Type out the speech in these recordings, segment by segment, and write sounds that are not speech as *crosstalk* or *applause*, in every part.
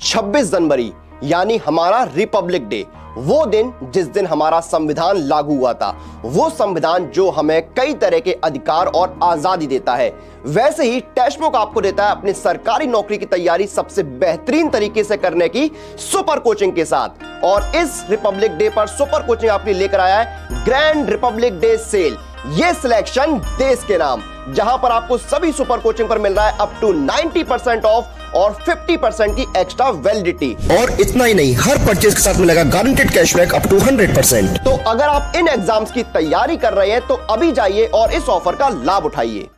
26 जनवरी, यानी हमारा Republic day, वो दिन जिस दिन हमारा संविधान लागू हुआ था, वो संविधान जो हमें कई तरह के अधिकार और आज़ादी देता है। वैसे ही टेस्ट बुक आपको देता है अपनी सरकारी नौकरी की तैयारी सबसे बेहतरीन तरीके से करने की सुपर कोचिंग के साथ। और इस रिपब्लिक डे पर सुपर कोचिंग आपके लेकर आया है, ग्रैंड रिपब्लिक डे सेल। ये सिलेक्शन देश के नाम। जहाँ पर आपको सभी सुपर कोचिंग पर मिल रहा है अप टू 90 परसेंट ऑफ़ और 50 परसेंट की एक्स्ट्रा वैलिडिटी और इतना ही नहीं हर परचेज के साथ मिलेगा guaranteed cashback up to 100 percent तो अगर आप इन एग्ज़ाम्स की तैयारी कर रहे हैं तो अभी जाइए और इस ऑफ़र का लाभ उठाइए।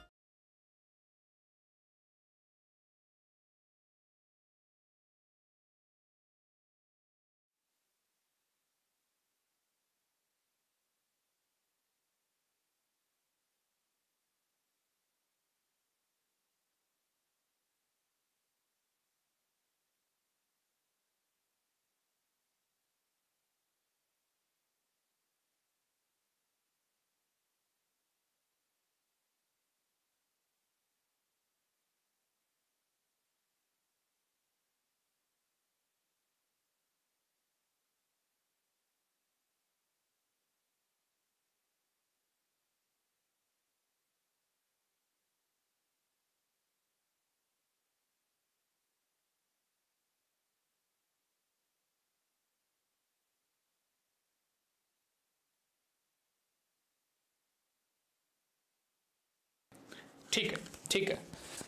ठीक है ठीक है।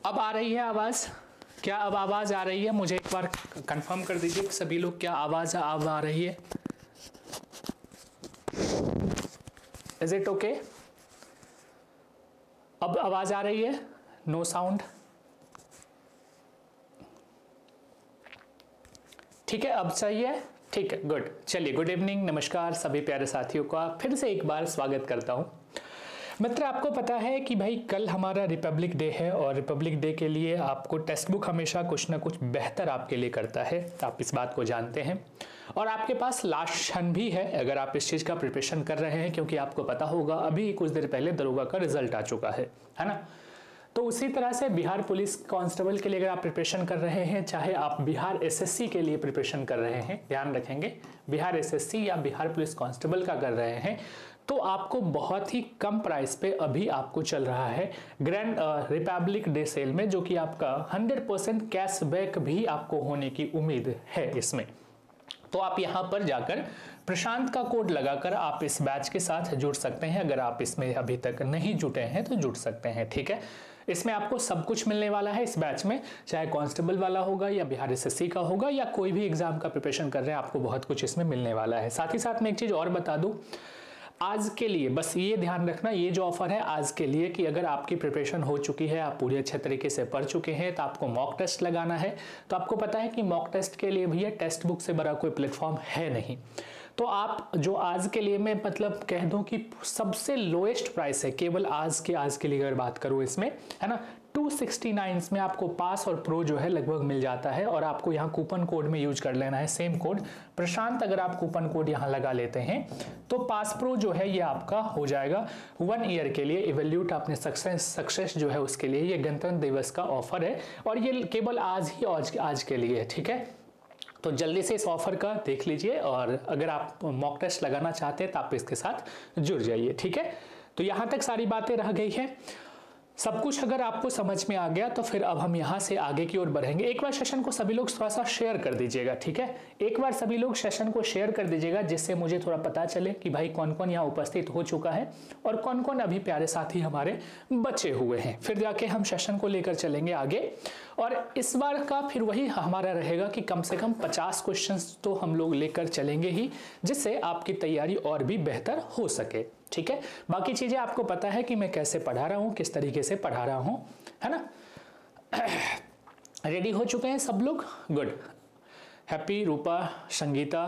अब आ रही है आवाज़। क्या अब आवाज़ आ रही है? मुझे एक बार कंफर्म कर दीजिए सभी लोग क्या आवाज़ अब आ रही है। इज़ इट ओके अब आवाज़ आ रही है? नो साउंड ठीक है, अब सही है? ठीक है गुड चलिए गुड इवनिंग नमस्कार, सभी प्यारे साथियों का फिर से एक बार स्वागत करता हूँ। मित्र, आपको पता है कि भाई कल हमारा रिपब्लिक डे है और रिपब्लिक डे के लिए आपको टेक्स्ट बुक हमेशा कुछ ना कुछ बेहतर आपके लिए करता है। आप इस बात को जानते हैं। और आपके पास लास्ट क्षण भी है, अगर आप इस चीज़ का प्रिपरेशन कर रहे हैं, क्योंकि आपको पता होगा, अभी कुछ देर पहले दरोगा का रिज़ल्ट आ चुका है है ना? तो उसी तरह से बिहार पुलिस कांस्टेबल के लिए अगर आप प्रिपरेशन कर रहे हैं, चाहे आप बिहार एसएससी के लिए प्रिपरेशन कर रहे हैं, ध्यान रखेंगे, बिहार एसएससी या बिहार पुलिस कांस्टेबल का कर रहे हैं तो आपको बहुत ही कम प्राइस पे अभी आपको चल रहा है ग्रैंड रिपब्लिक डे सेल में, जो कि आपका 100 परसेंट कैशबैक भी आपको होने की उम्मीद है इसमें। तो आप यहाँ पर जाकर प्रशांत का कोड लगाकर आप इस बैच के साथ जुड़ सकते हैं। अगर आप इसमें अभी तक नहीं जुटे हैं तो जुड़ सकते हैं, ठीक है? इसमें आपको सब कुछ मिलने वाला है इस बैच में, चाहे कांस्टेबल वाला होगा या बिहार एसएससी का होगा या कोई भी एग्ज़ाम का प्रिपरेशन कर रहे हैं, आपको बहुत कुछ इसमें मिलने वाला है। साथ ही साथ मैं एक चीज़ और बता दूँ आज के लिए, बस ये ध्यान रखना, ये जो ऑफ़र है आज के लिए कि अगर आपकी प्रिपरेशन हो चुकी है, आप पूरी अच्छे तरीके से पढ़ चुके हैं तो आपको मॉक टेस्ट लगाना है तो आपको पता है कि मॉक टेस्ट के लिए भैया टेक्स्ट बुक से बड़ा कोई प्लेटफॉर्म है नहीं। तो आप जो आज के लिए मैं मतलब कह दूँ कि सबसे लोएस्ट प्राइस है, केवल आज के आज के लिए अगर बात करूँ इसमें, है ना? 269 में आपको पास और प्रो जो है लगभग मिल जाता है और आपको यहाँ कूपन कोड में यूज़ कर लेना है सेम कोड प्रशांत अगर आप कूपन कोड यहाँ लगा लेते हैं तो पास प्रो जो है ये आपका हो जाएगा। वन ईयर के लिए इवेल्यूट आपने सक्सेस सक्सेस जो है उसके लिए ये गणतंत्र दिवस का ऑफ़र है और ये केवल आज ही आज, आज के लिए है ठीक है? तो जल्दी से इस ऑफ़र का देख लीजिए और अगर आप मॉक टेस्ट लगाना चाहते हैं तो आप इसके साथ जुड़ जाइए ठीक है? तो यहाँ तक सारी बातें रह गई है। सब कुछ अगर आपको समझ में आ गया तो फिर अब हम यहाँ से आगे की ओर बढ़ेंगे। एक बार सेशन को सभी लोग थोड़ा सा शेयर कर दीजिएगा, ठीक है? एक बार सभी लोग सेशन को शेयर कर दीजिएगा, जिससे मुझे थोड़ा पता चले कि भाई कौन कौन यहाँ उपस्थित हो चुका है और कौन कौन अभी प्यारे साथी हमारे बचे हुए हैं। फिर जाके हम सेशन को लेकर चलेंगे आगे। और इस बार का फिर वही हमारा रहेगा कि कम से कम पचास क्वेश्चन तो हम लोग लेकर चलेंगे ही, जिससे आपकी तैयारी और भी बेहतर हो सके। ठीक है? बाकी चीज़ें आपको पता है कि मैं कैसे पढ़ा रहा हूँ, किस तरीके से पढ़ा रहा हूँ, है ना? *clears throat* रेडी हो चुके हैं सब लोग? गुड हैप्पी रूपा संगीता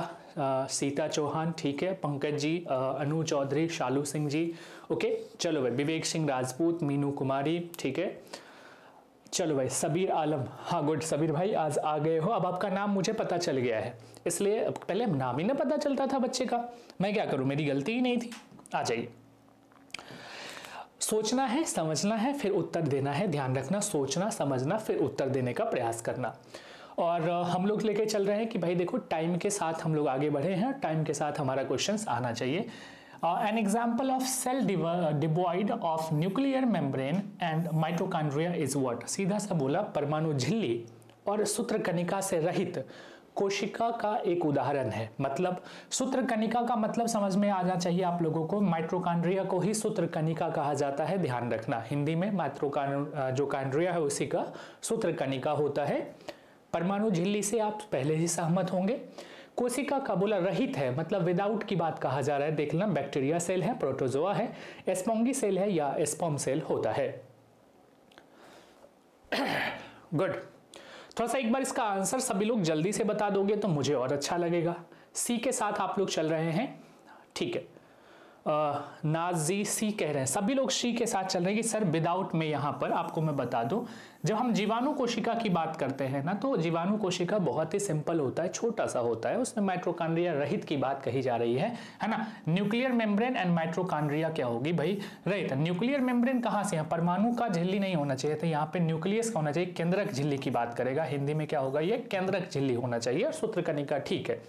सीता चौहान ठीक है? पंकज जी अनु चौधरी शालू सिंह जी ओके चलो भाई विवेक सिंह राजपूत मीनू कुमारी ठीक है? चलो भाई सबीर आलम हाँ गुड सबीर भाई, आज आ गए हो। अब आपका नाम मुझे पता चल गया है। इसलिए पहले नाम ही ना पता चलता था बच्चे का। मैं क्या करूँ? मेरी गलती ही नहीं थी। आ जाइए। सोचना है, समझना है, फिर उत्तर देना है। ध्यान रखना, सोचना, समझना, फिर उत्तर देने का प्रयास करना। और हम लोग लेके चल रहे हैं कि भाई देखो टाइम के साथ हम लोग आगे बढ़े हैं टाइम के साथ हमारा क्वेश्चन आना चाहिए। An example of cell devoid of nuclear membrane and mitochondria is what सीधा सा बोला, परमाणु झिल्ली और सूत्र कनिका से रहित। कोशिका का एक उदाहरण है। मतलब सूत्र कनिका का मतलब समझ में आना चाहिए आप लोगों को। माइट्रोकांड्रिया को ही सूत्र कनिका कहा जाता है, ध्यान रखना। हिंदी में माइट्रोकान जो कांड्रिया है उसी का सूत्र कनिका होता है। परमाणु झिल्ली से आप पहले ही सहमत होंगे। कोशिका का बोला रहित है मतलब विदाउट की बात कहा जा रहा है। देखना बैक्टीरिया सेल है प्रोटोजोआ है एस्पोंगी सेल है या एस्पोम सेल होता है। *clears throat* गुड थोड़ा सा एक बार इसका आंसर सभी लोग जल्दी से बता दोगे तो मुझे और अच्छा लगेगा। सी के साथ आप लोग चल रहे हैं। ठीक है। नाजी सी कह रहे हैं। सभी लोग सी के साथ चल रहे हैं कि, सर विदाउट में यहाँ पर, आपको मैं बता दूँ, जब हम जीवाणु कोशिका की बात करते हैं ना तो जीवाणु कोशिका बहुत ही सिंपल होता है, छोटा सा होता है। उसमें माइट्रोकांड्रिया रहित की बात कही जा रही है है ना? न्यूक्लियर मेम्ब्रेन एंड माइट्रोकांड्रिया क्या होगी भाई? रहित न्यूक्लियर मेम्ब्रेन कहाँ से है? परमाणु का झिल्ली नहीं होना चाहिए तो यहाँ पे न्यूक्लियस का होना चाहिए, केंद्रक झिल्ली की बात करेगा। हिंदी में क्या होगा ये? केंद्रक झिल्ली होना चाहिए और सूत्रकनिका ठीक है।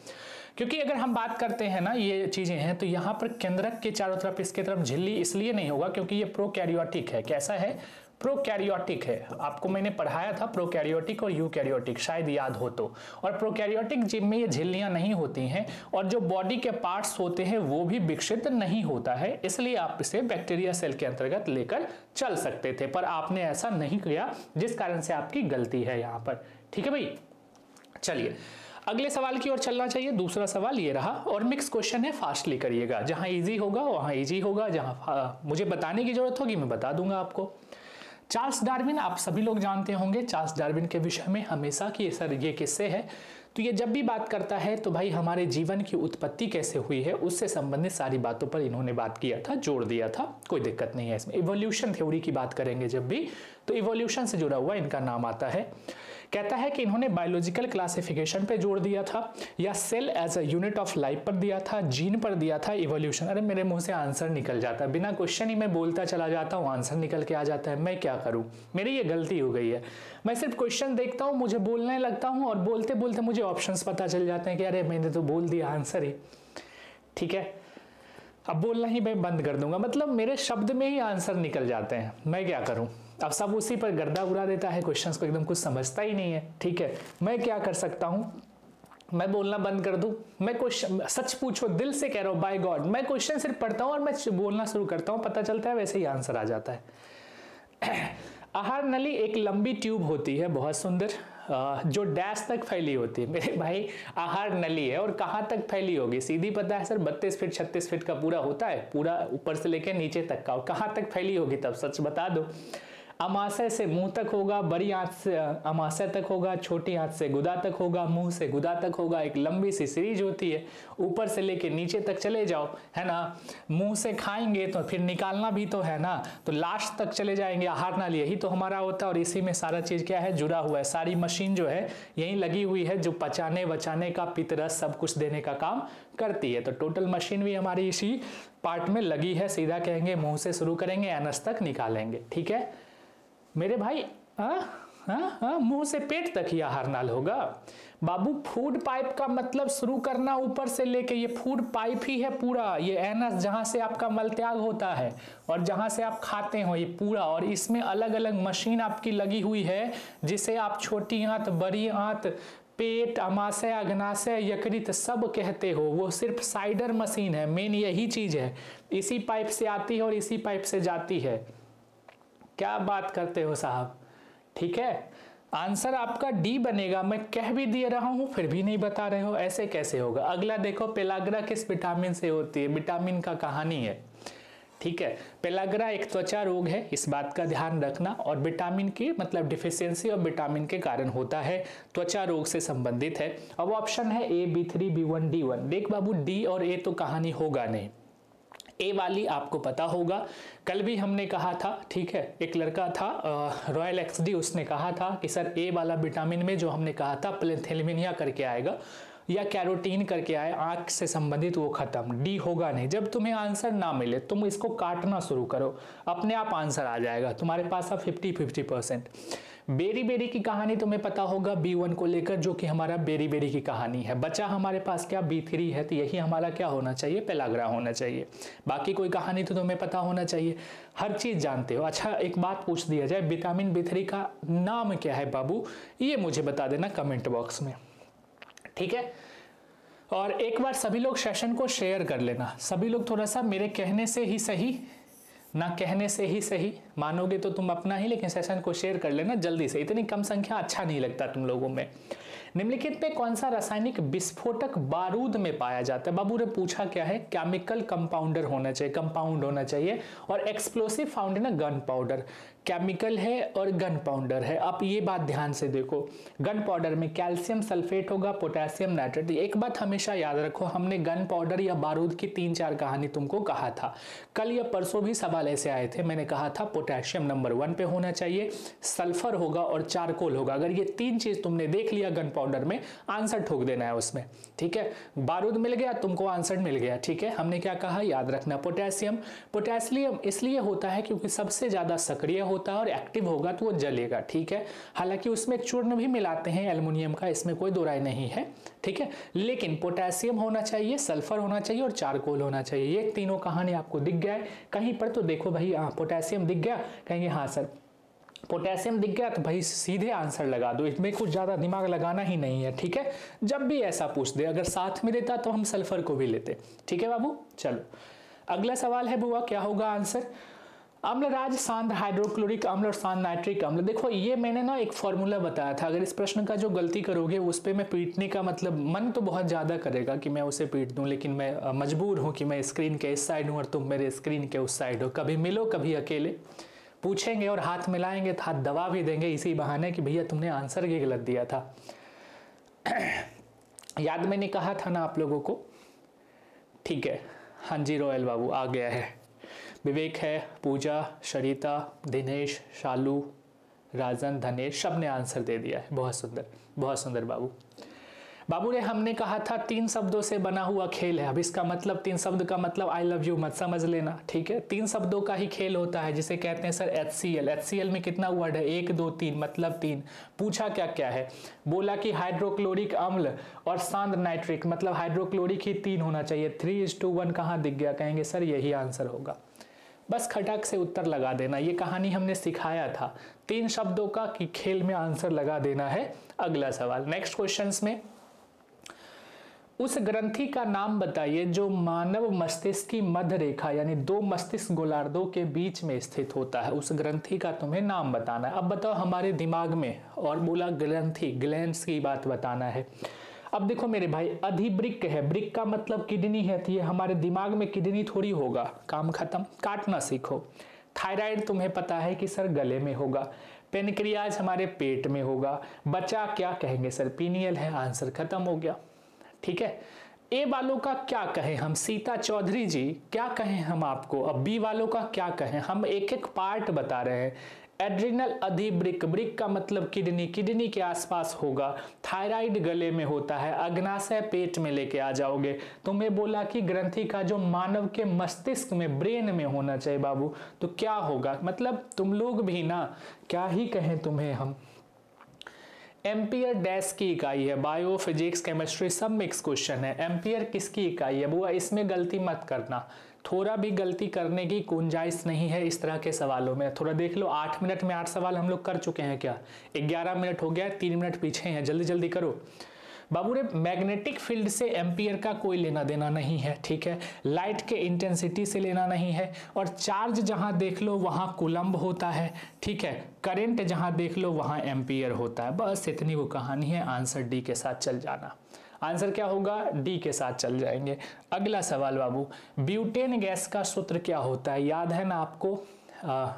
क्योंकि अगर हम बात करते हैं ना, ये चीज़ें हैं तो यहाँ पर केंद्रक के चारों तरफ़, इसके तरफ़ झिल्ली इसलिए नहीं होगा क्योंकि ये प्रोकैरियोटिक है। कैसा है? प्रोकैरियोटिक है। आपको मैंने पढ़ाया था प्रोकैरियोटिक और यूकैरियोटिक, शायद याद हो तो। और प्रोकैरियोटिक जिम में ये झिल्लियाँ नहीं होती हैं, और जो बॉडी के पार्ट्स होते हैं, वो भी विकसित नहीं होता है, इसलिए आप इसे बैक्टीरिया सेल के अंतर्गत लेकर चल सकते थे। पर आपने ऐसा नहीं किया, जिस कारण से आपकी गलती है यहाँ पर। ठीक है भाई? चलिए। अगले सवाल की ओर चलना चाहिए। दूसरा सवाल ये रहा, और मिक्स क्वेश्चन है फास्टली करिएगा। जहाँ इजी होगा, वहाँ इजी होगा। जहाँ मुझे बताने की ज़रूरत होगी, मैं बता दूँगा आपको। चार्ल्स डार्विन, आप सभी लोग जानते होंगे, चार्ल्स डार्विन के विषय में हमेशा की सर, ये किस्से है। तो ये जब भी बात करता है तो भाई हमारे जीवन की उत्पत्ति कैसे हुई है, उससे संबंधित सारी बातों पर इन्होंने बात किया था जोड़ दिया था। कोई दिक्कत नहीं है इसमें। इवोल्यूशन थ्योरी की बात करेंगे जब भी तो इवोल्यूशन से जुड़ा हुआ इनका नाम आता है। कहता है कि इन्होंने बायोलॉजिकल क्लासिफिकेशन पे जोड़ दिया था, या cell as a unit of life पर दिया था जीन पर दिया था इवोल्यूशन अरे, मेरे मुँह से आंसर निकल जाता है। बिना क्वेश्चन ही मैं बोलता चला जाता हूँ आंसर निकल के आ जाता है। मैं क्या करूँ? मेरी ये गलती हो गई है। मैं सिर्फ़ क्वेश्चन देखता हूँ, मुझे बोलने लगता हूँ, और बोलते बोलते मुझे ऑप्शन पता चल जाते हैं कि अरे, मैंने तो बोल दिया आंसर ही। ठीक है? अब बोलना ही मैं बंद कर दूँगा। मतलब मेरे शब्द में ही आंसर निकल जाते हैं। मैं क्या करूँ? अब सब उसी पर गर्दा उड़ा देता है क्वेश्चंस को एकदम कुछ समझता ही नहीं है। ठीक है, मैं क्या कर सकता हूँ? मैं बोलना बंद कर दूँ? मैं क्वेश्चन सच पूछो, दिल से कह रहा हूँ बाय गॉड मैं क्वेश्चन सिर्फ़ पढ़ता हूँ और मैं बोलना शुरू करता हूँ, पता चलता है, वैसे ही आंसर आ जाता है। *clears throat* आहार नली एक लंबी ट्यूब होती है, बहुत सुंदर जो डैश तक फैली होती है। *laughs* मेरे भाई, आहार नली है और कहाँ तक फैली होगी? सीधी पता है सर, बत्तीस फीट, छत्तीस फीट का पूरा होता है, पूरा ऊपर से लेकर नीचे तक का। और कहाँ तक फैली होगी तब, सच बता दो। अमाशय से मुँह तक होगा, बड़ी आंत से अमाशय तक होगा, छोटी आंत से गुदा तक होगा, मुँह से गुदा तक होगा, एक लंबी सी सीरीज़ होती है, ऊपर से लेके नीचे तक चले जाओ, है ना? मुँह से खाएँगे तो फिर निकालना भी तो है ना? तो लास्ट तक चले जाएँगे आहार नाल यही तो हमारा होता है, और इसी में सारा चीज़ क्या है? जुड़ा हुआ है, सारी मशीन जो है, यही लगी हुई है, जो पचाने बचाने का पितरस, सब कुछ देने का काम करती है। तो टोटल मशीन भी हमारी इसी पार्ट में लगी है, सीधा कहेंगे, मुँह से शुरू करेंगे, एनस तक निकालेंगे, ठीक है? मेरे भाई हाँ हाँ हाँ मुँह से पेट तक ही आहार नाल होगा। बाबू फ़ूड पाइप का मतलब शुरू करना ऊपर से लेके, ये फ़ूड पाइप ही है पूरा। ये एनस जहाँ से आपका मल त्याग होता है और जहाँ से आप खाते हो, ये पूरा। और इसमें अलग अलग मशीन आपकी लगी हुई है, जिसे आप छोटी आंत, बड़ी आंत, पेट, अमाशय अग्नाशय यकृत सब कहते हो। वो सिर्फ़ साइडर मशीन है मेन यही चीज़ है। इसी पाइप से आती है और इसी पाइप से जाती है। क्या बात करते हो साहब? ठीक है? आंसर आपका डी बनेगा। मैं कह भी दे रहा हूँ, फिर भी नहीं बता रहे हो। ऐसे कैसे होगा? अगला देखो, पेलाग्रा किस विटामिन से होती है? विटामिन का कहानी है। ठीक है? पेलाग्रा एक त्वचा रोग है, इस बात का ध्यान रखना। और विटामिन की मतलब डिफिशियंसी और विटामिन के कारण होता है। त्वचा रोग से संबंधित है। अब ऑप्शन है A, B, three, B one, D one. देख बाबू, डी और ए तो कहानी होगा नहीं। ए वाली आपको पता होगा। कल भी हमने कहा था, ठीक है? एक लड़का था रॉयल एक्स डी उसने कहा था कि, सर ए वाला विटामिन में जो हमने कहा था प्लेथेलमिनिया करके आएगा या कैरोटीन करके आए, आँख से संबंधित वो खत्म। डी होगा नहीं। जब तुम्हें आंसर ना मिले, तुम इसको काटना शुरू करो। अपने आप आंसर आ जाएगा। तुम्हारे पास अब fifty fifty percent beriberi की कहानी तुम्हें पता होगा, बी वन को लेकर, जो कि हमारा बेरी बेरी की कहानी है। बचा हमारे पास क्या? बी थ्री है तो यही हमारा क्या होना चाहिए? पेलाग्रा होना चाहिए। बाकी कोई कहानी तो तुम्हें पता होना चाहिए। हर चीज़ जानते हो। अच्छा एक बात पूछ दिया जाए, विटामिन बी थ्री का नाम क्या है बाबू? ये मुझे बता देना कमेंट बॉक्स में। ठीक है? और एक बार सभी लोग सेशन को शेयर कर लेना। सभी लोग थोड़ा सा मेरे कहने से ही सही ना कहने से ही सही। मानोगे तो तुम अपना ही, लेकिन सेशन को शेयर कर लेना जल्दी से। इतनी कम संख्या अच्छा नहीं लगता तुम लोगों में। निम्नलिखित में कौन सा रासायनिक विस्फोटक बारूद में पाया जाता है? बाबू ने पूछा क्या है? केमिकल कंपाउंडर होना चाहिए कंपाउंड होना चाहिए, और एक्सप्लोसिव फाउंड ना गन पाउडर केमिकल है और गन पाउडर है। आप ये बात ध्यान से देखो। गन पाउडर में कैल्शियम सल्फेट होगा पोटेशियम नाइट्रेट एक बात हमेशा याद रखो, हमने गन पाउडर या बारूद की तीन चार कहानी तुमको कहा था। कल या परसों भी सवाल ऐसे आए थे, मैंने कहा था पोटेशियम नंबर वन पे होना चाहिए सल्फ़र होगा और चारकोल होगा। अगर ये तीन चीज़ तुमने देख लिया गन पाउडर में आंसर ठोक देना है उसमें। ठीक है? बारूद मिल गया, तुमको आंसर मिल गया। ठीक है? हमने क्या कहा? याद रखना पोटेशियम पोटेशियम इसलिए होता है क्योंकि सबसे ज़्यादा सक्रिय होता है और एक्टिव होगा तो वो जलेगा, ठीक है? हालाँकि उसमें चूर्ण भी मिलाते हैं एल्युमिनियम का, इसमें कोई दो राय नहीं है, ठीक है? लेकिन पोटेशियम होना चाहिए, सल्फ़र होना चाहिए और चारकोल होना चाहिए। ये तीनों कहानी आपको दिख गया है। कहीं पर तो देखो भाई हाँ पोटेशियम दिख गया, कहेंगे हाँ सर। पोटेशियम दिख गया तो भाई, सीधे आंसर लगा दो। इसमें कुछ ज़्यादा दिमाग लगाना ही नहीं है, ठीक है? जब भी ऐसा पूछ दे, अगर साथ में देता तो हम सल्फ़र को भी लेते, ठीक है बाबू? चलो। अगला सवाल है बुआ, क्या होगा आंसर? अम्लराज सांद हाइड्रोक्लोरिक अम्ल और सांद नाइट्रिक अम्ल। देखो, ये मैंने ना एक फॉर्मूला बताया था। अगर इस प्रश्न का जो गलती करोगे, उस पर मैं पीटने का मतलब मन तो बहुत ज़्यादा करेगा कि मैं उसे पीट दूँ, लेकिन मैं मजबूर हूँ कि मैं स्क्रीन के इस साइड हूँ और तुम मेरे स्क्रीन के उस साइड हो। कभी मिलो, कभी अकेले। पूछेंगे और हाथ मिलाएँगे तो हाथ दबा भी देंगे, इसी बहाने कि भैया तुमने आंसर ही गलत दिया था। याद मैंने कहा था ना आप लोगों को? ठीक है। हाँ जी, रोयल बाबू, आ गया है। विवेक है, पूजा, शरीता, दिनेश, शालू, राजन, धनेश सबने आंसर दे दिया है। बहुत सुंदर बहुत सुंदर बाबू। बाबू ने हमने कहा था, तीन शब्दों से बना हुआ खेल है। अब इसका मतलब तीन शब्द का मतलब आई लव यू मत समझ लेना, ठीक है? तीन शब्दों का ही खेल होता है, जिसे कहते हैं sir H C L H C L में कितना वर्ड है? एक, दो, तीन मतलब तीन। पूछा क्या क्या है? बोला कि हाइड्रोक्लोरिक अम्ल और सांद नाइट्रिक मतलब हाइड्रोक्लोरिक ही तीन होना चाहिए। थ्री इज़ टू वन कहाँ दिख गया? कहेंगे, सर, यही आंसर होगा। बस खटक से उत्तर लगा देना। ये कहानी हमने सिखाया था। तीन शब्दों का कि खेल में आंसर लगा देना है। अगला सवाल नेक्स्ट क्वेश्चन में। उस ग्रंथि का नाम बताइए जो मानव मस्तिष्क की मध्य रेखा यानी दो मस्तिष्क गोलार्धों के बीच में स्थित होता है। उस ग्रंथि का तुम्हें नाम बताना है। अब बताओ हमारे दिमाग में और बोला ग्रंथि ग्लैंड की बात बताना है। अब देखो मेरे भाई, अधिब्रिक है। ब्रिक का मतलब किडनी है तो ये हमारे दिमाग में किडनी थोड़ी होगा। काम खत्म। काटना सीखो। थायराइड तुम्हें पता है कि सर गले में होगा। पेनक्रियाज हमारे पेट में होगा। बचा क्या कहेंगे सर? पीनियल है, आंसर खत्म हो गया। ठीक है? ए वालों का क्या कहें हम? सीता चौधरी जी, क्या कहें हम आपको? अब बी वालों का क्या कहें? हम एक एक पार्ट बता रहे हैं। एड्रिनल अधिब्रिक, ब्रिक का मतलब किडनी किडनी के आसपास होगा। थायराइड गले में होता है। अग्नाशय पेट में लेके आ जाओगे। तुम्हें बोला कि ग्रंथि का जो मानव के मस्तिष्क में, ब्रेन में होना चाहिए बाबू तो क्या होगा? मतलब तुम लोग भी ना, क्या ही कहें तुम्हें हम? एम्पियर डैश की इकाई है। बायो फिजिक्स केमिस्ट्री सब मिक्स क्वेश्चन है। एम्पियर किसकी इकाई है? बुआ, इसमें गलती मत करना। थोड़ा भी गलती करने की गुंजाइश नहीं है इस तरह के सवालों में। थोड़ा देख लो, आठ मिनट में आठ सवाल हम लोग कर चुके हैं क्या? ग्यारह मिनट हो गया, तीन मिनट पीछे हैं। जल्दी जल्दी करो। बाबू रे, मैग्नेटिक फ़ील्ड से एम्पियर का कोई लेना देना नहीं है, ठीक है? लाइट के इंटेंसिटी से लेना नहीं है और चार्ज जहाँ देख लो, वहाँ कुलम्ब होता है, ठीक है? करंट जहाँ देख लो, वहाँ एम्पियर होता है। बस इतनी वो कहानी है, आंसर डी के साथ चल जाना। आंसर क्या होगा? डी के साथ चल जाएँगे। अगला सवाल बाबू, ब्यूटेन गैस का सूत्र क्या होता है? याद है ना आपको?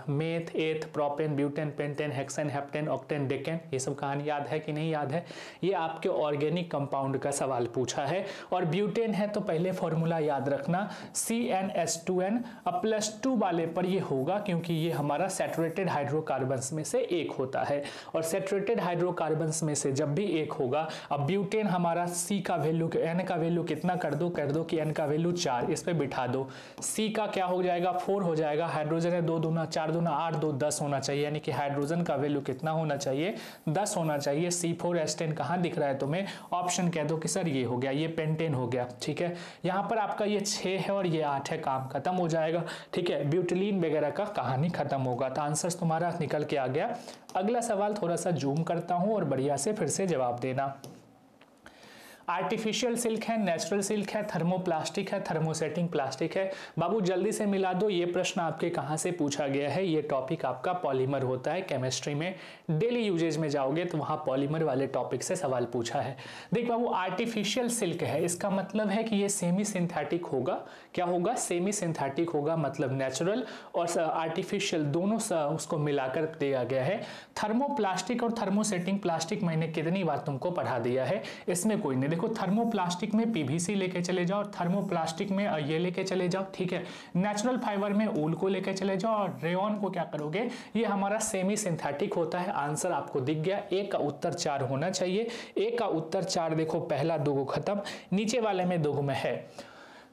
Meth, eth, propane, butane, pentane, hexane, heptane, octane, decane, ये सब कहानी याद है कि नहीं याद है? ये आपके ऑर्गेनिक कंपाउंड का सवाल पूछा है। और ब्यूटेन है तो पहले फॉर्मूला याद रखना C N S two N plus two वाले पर ये होगा क्योंकि ये हमारा सेटरेटेड हाइड्रोकार्बन्स में से एक होता है। और सेटरेटेड हाइड्रोकार्बन्स में से जब भी एक होगा, अब ब्यूटेन हमारा सी का वैल्यू एन का वैल्यू कितना कर दो? कर दो कि एन का वैल्यू चार, इस पर बिठा दो। सी का क्या हो जाएगा? फोर हो जाएगा हाइड्रोजन है दो दो दूना, चार दूना, आठ दो, दस होना चाहिए। यानी कि हाइड्रोजन का वैल्यू कितना होना चाहिए? दस होना चाहिए। सी फोर एस टेन कहाँ दिख रहा है तुम्हें? ऑप्शन कह दो कि सर ये हो गया, ये पेंटेन हो गया, ठीक है? यहाँ पर आपका ये छः है और ये आठ है, काम खत्म हो जाएगा, ठीक है? ब्यूटिलीन वगैरह का कहानी खत्म होगा। तो आंसर तुम्हारा निकल के आ गया। अगला सवाल थोड़ा सा जूम करता हूँ और बढ़िया से फिर से जवाब देना। आर्टिफिशियल सिल्क है, नेचुरल सिल्क है, थर्मोप्लास्टिक है, थर्मोसेटिंग प्लास्टिक है। बाबू, जल्दी से मिला दो, ये प्रश्न आपके कहाँ से पूछा गया है? ये टॉपिक आपका पॉलीमर होता है केमिस्ट्री में। डेली यूजेज में जाओगे तो वहाँ पॉलीमर वाले टॉपिक से सवाल पूछा है। देख बाबू आर्टिफिशियल सिल्क है, इसका मतलब है कि ये सेमी सिंथेटिक होगा। क्या होगा? सेमी सिंथेटिक होगा मतलब नेचुरल और आर्टिफिशियल दोनों उसको मिलाकर दिया गया है। थर्मोप्लास्टिक और थर्मोसेटिंग प्लास्टिक मैंने कितनी बार तुमको पढ़ा दिया है, इसमें कोई नहीं देखो थर्मोप्लास्टिक में पीवीसी लेके चले जाओ और थर्मोप्लास्टिक में ये लेके चले जाओ, ठीक है? नेचुरल फाइबर में ऊल को लेके चले जाओ और रेन को क्या करोगे? ये हमारा सेमी सिंथेटिक होता है। आंसर आपको दिख गया। एक का उत्तर चार होना चाहिए। एक का उत्तर चार देखो, पहला दो खत्म। नीचे वाले में दो में है।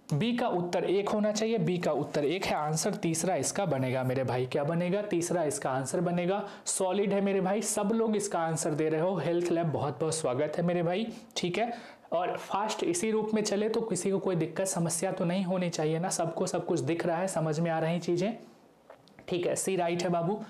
बी का उत्तर एक होना चाहिए। बी का उत्तर एक है आंसर तीसरा इसका बनेगा मेरे भाई। क्या बनेगा? तीसरा इसका आंसर बनेगा। सॉलिड है मेरे भाई। सब लोग इसका आंसर दे रहे हो। हेल्थ लैब बहुत बहुत स्वागत है मेरे भाई। ठीक है? और फास्ट इसी रूप में चले तो किसी को कोई दिक्कत, समस्या तो नहीं होनी चाहिए ना। सबको सब कुछ दिख रहा है, समझ में आ रही चीज़ें। ठीक है? सी राइट है बाबू।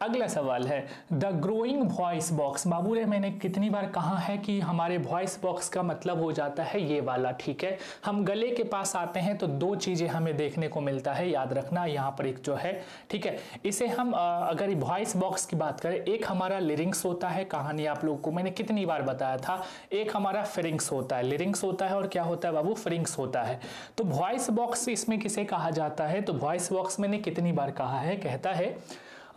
अगला सवाल है, द ग्रोइंग वॉइस बॉक्स बाबू ने मैंने कितनी बार कहा है कि हमारे वॉइस बॉक्स का मतलब हो जाता है ये वाला, ठीक है? हम गले के पास आते हैं तो दो चीज़ें हमें देखने को मिलता है, याद रखना, यहाँ पर एक जो है, ठीक है? इसे हम अगर वॉइस बॉक्स की बात करें, एक हमारा लिरिंग्स होता है, कहानी आप लोग को मैंने कितनी बार बताया था, एक हमारा फ्रिंग्स होता है, लिरिंग्स होता है और क्या होता है बाबू? फ्रिंग्स होता है। तो वॉइस बॉक्स इसमें किसे कहा जाता है? तो वॉइस बॉक्स मैंने कितनी बार कहा है, कहता है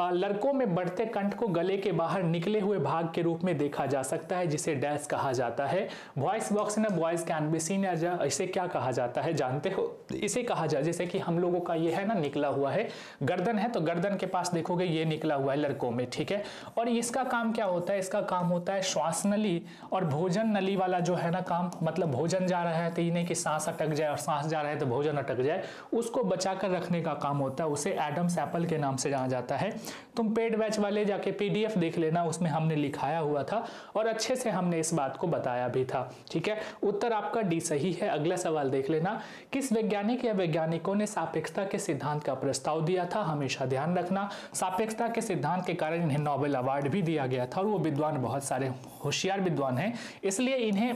लड़कों में बढ़ते कंठ को गले के बाहर निकले हुए भाग के रूप में देखा जा सकता है, जिसे डैश कहा जाता है। वॉइस बॉक्स ना? वॉइस कैन बी सीन इसे क्या कहा जाता है, जानते हो? इसे कहा जाए जैसे कि हम लोगों का ये है ना, निकला हुआ है। गर्दन है तो गर्दन के पास देखोगे ये निकला हुआ है लड़कों में, ठीक है? और इसका काम क्या होता है? इसका काम होता है श्वास नली और भोजन नली वाला जो है ना काम मतलब भोजन जा रहा है तो ये नहीं कि सांस अटक जाए और सांस जा रहा है तो भोजन अटक जाए, उसको बचा रखने का काम होता है, उसे एडम सैपल के नाम से जाना जाता है। तुम पेड बैच वाले जाके पीडीएफ देख लेना, उसमें हमने लिखाया हुआ था और अच्छे से हमने इस बात को बताया भी था, ठीक है? उत्तर आपका डी सही है। अगला सवाल देख लेना। किस वैज्ञानिक या वैज्ञानिकों ने सापेक्षता के सिद्धांत का प्रस्ताव दिया था? हमेशा ध्यान रखना। सापेक्षता के सिद्धांत के कारण इन्हें नोबेल अवार्ड भी दिया गया था और वो विद्वान बहुत सारे होशियार विद्वान हैं, इसलिए इन्हें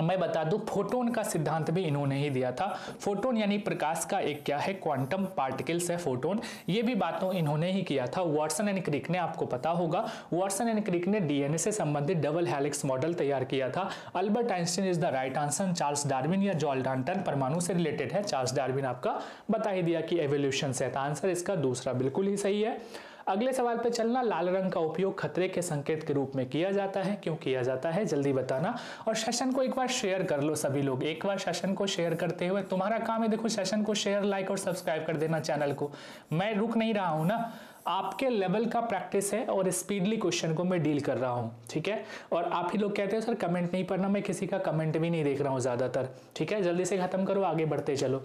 मैं बता दूँ, फोटोन का सिद्धांत भी इन्होंने ही दिया था। फोटोन यानी प्रकाश का एक क्या है? क्वांटम पार्टिकल्स है फोटोन। ये भी बातों इन्होंने ही किया था। वॉटसन एंड क्रिक ने आपको पता होगा। वॉटसन एंड क्रिक ने डीएनए से संबंधित डबल हेलिक्स मॉडल तैयार किया था। Albert Einstein is the right answer Charles Darwin या जॉल डांटन परमाणु से रिलेटेड है। चार्ल्स डार्विन आपका बता ही दिया कि एवोल्यूशन से आंसर इसका दूसरा बिल्कुल ही सही है। अगले सवाल पे चलना, लाल रंग का उपयोग खतरे के संकेत के रूप में किया जाता है। क्यों किया जाता है? जल्दी बताना। और सेशन को एक बार शेयर कर लो सभी लोग। एक बार सेशन को शेयर करते हुए तुम्हारा काम है देखो सेशन को शेयर लाइक और सब्सक्राइब कर देना चैनल को। मैं रुक नहीं रहा हूँ ना। आपके लेवल का प्रैक्टिस है और स्पीडली क्वेश्चन को मैं डील कर रहा हूँ, ठीक है? और आप ही लोग कहते हो, सर कमेंट नहीं पढ़ना, मैं किसी का कमेंट भी नहीं देख रहा हूँ ज़्यादातर। ठीक है? जल्दी से खत्म करो, आगे बढ़ते चलो।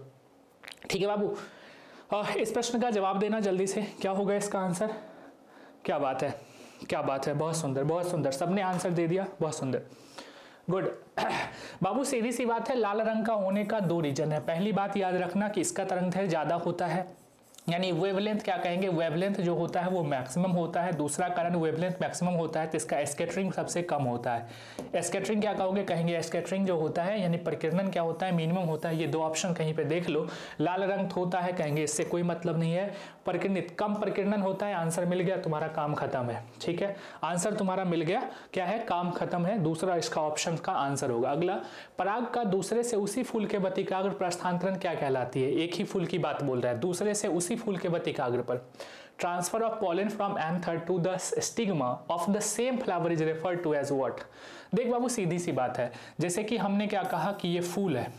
ठीक है बाबू? इस प्रश्न का जवाब देना जल्दी से। क्या होगा इसका आंसर? क्या बात है। क्या बात है। बहुत सुंदर बहुत सुंदर। सबने आंसर दे दिया। बहुत सुंदर। गुड। *clears throat* बाबू, सीधी सी बात है, लाल रंग का होने का दो रीजन है। पहली बात याद रखना कि इसका तरंग ज़्यादा होता है। यानी वेवलेंथ क्या कहेंगे? वेवलेंथ जो होता है वो मैक्सिमम होता है। दूसरा कारण वेवलेंथ मैक्सिमम होता है तो इसका स्केटरिंग सबसे कम होता है। स्केटरिंग क्या कहोगे? कहेंगे स्केटरिंग जो होता है, यानी प्रकीर्णन क्या होता है? मिनिमम होता है। ये दो ऑप्शन कहीं पे देख लो। लाल रंग होता है, कहेंगे इससे कोई मतलब नहीं है। प्रकीर्णित, कम प्रकीर्णन होता है आंसर मिल गया, तुम्हारा काम खत्म है। ठीक है? आंसर तुम्हारा मिल गया। क्या है? काम खत्म है। दूसरा इसका ऑप्शन का आंसर होगा। अगला, पराग का दूसरे से उसी फूल के बतिकाग्र प्रस्थांतरण क्या कहलाती है? एक ही फूल की बात बोल रहा है। दूसरे से उसी फूल के बतिकाग्र पर। Transfer of pollen from anther to the stigma of the same flower is refer to as what देख बाबू, सीधी सी बात है। जैसे कि हमने क्या कहा कि ये फूल है।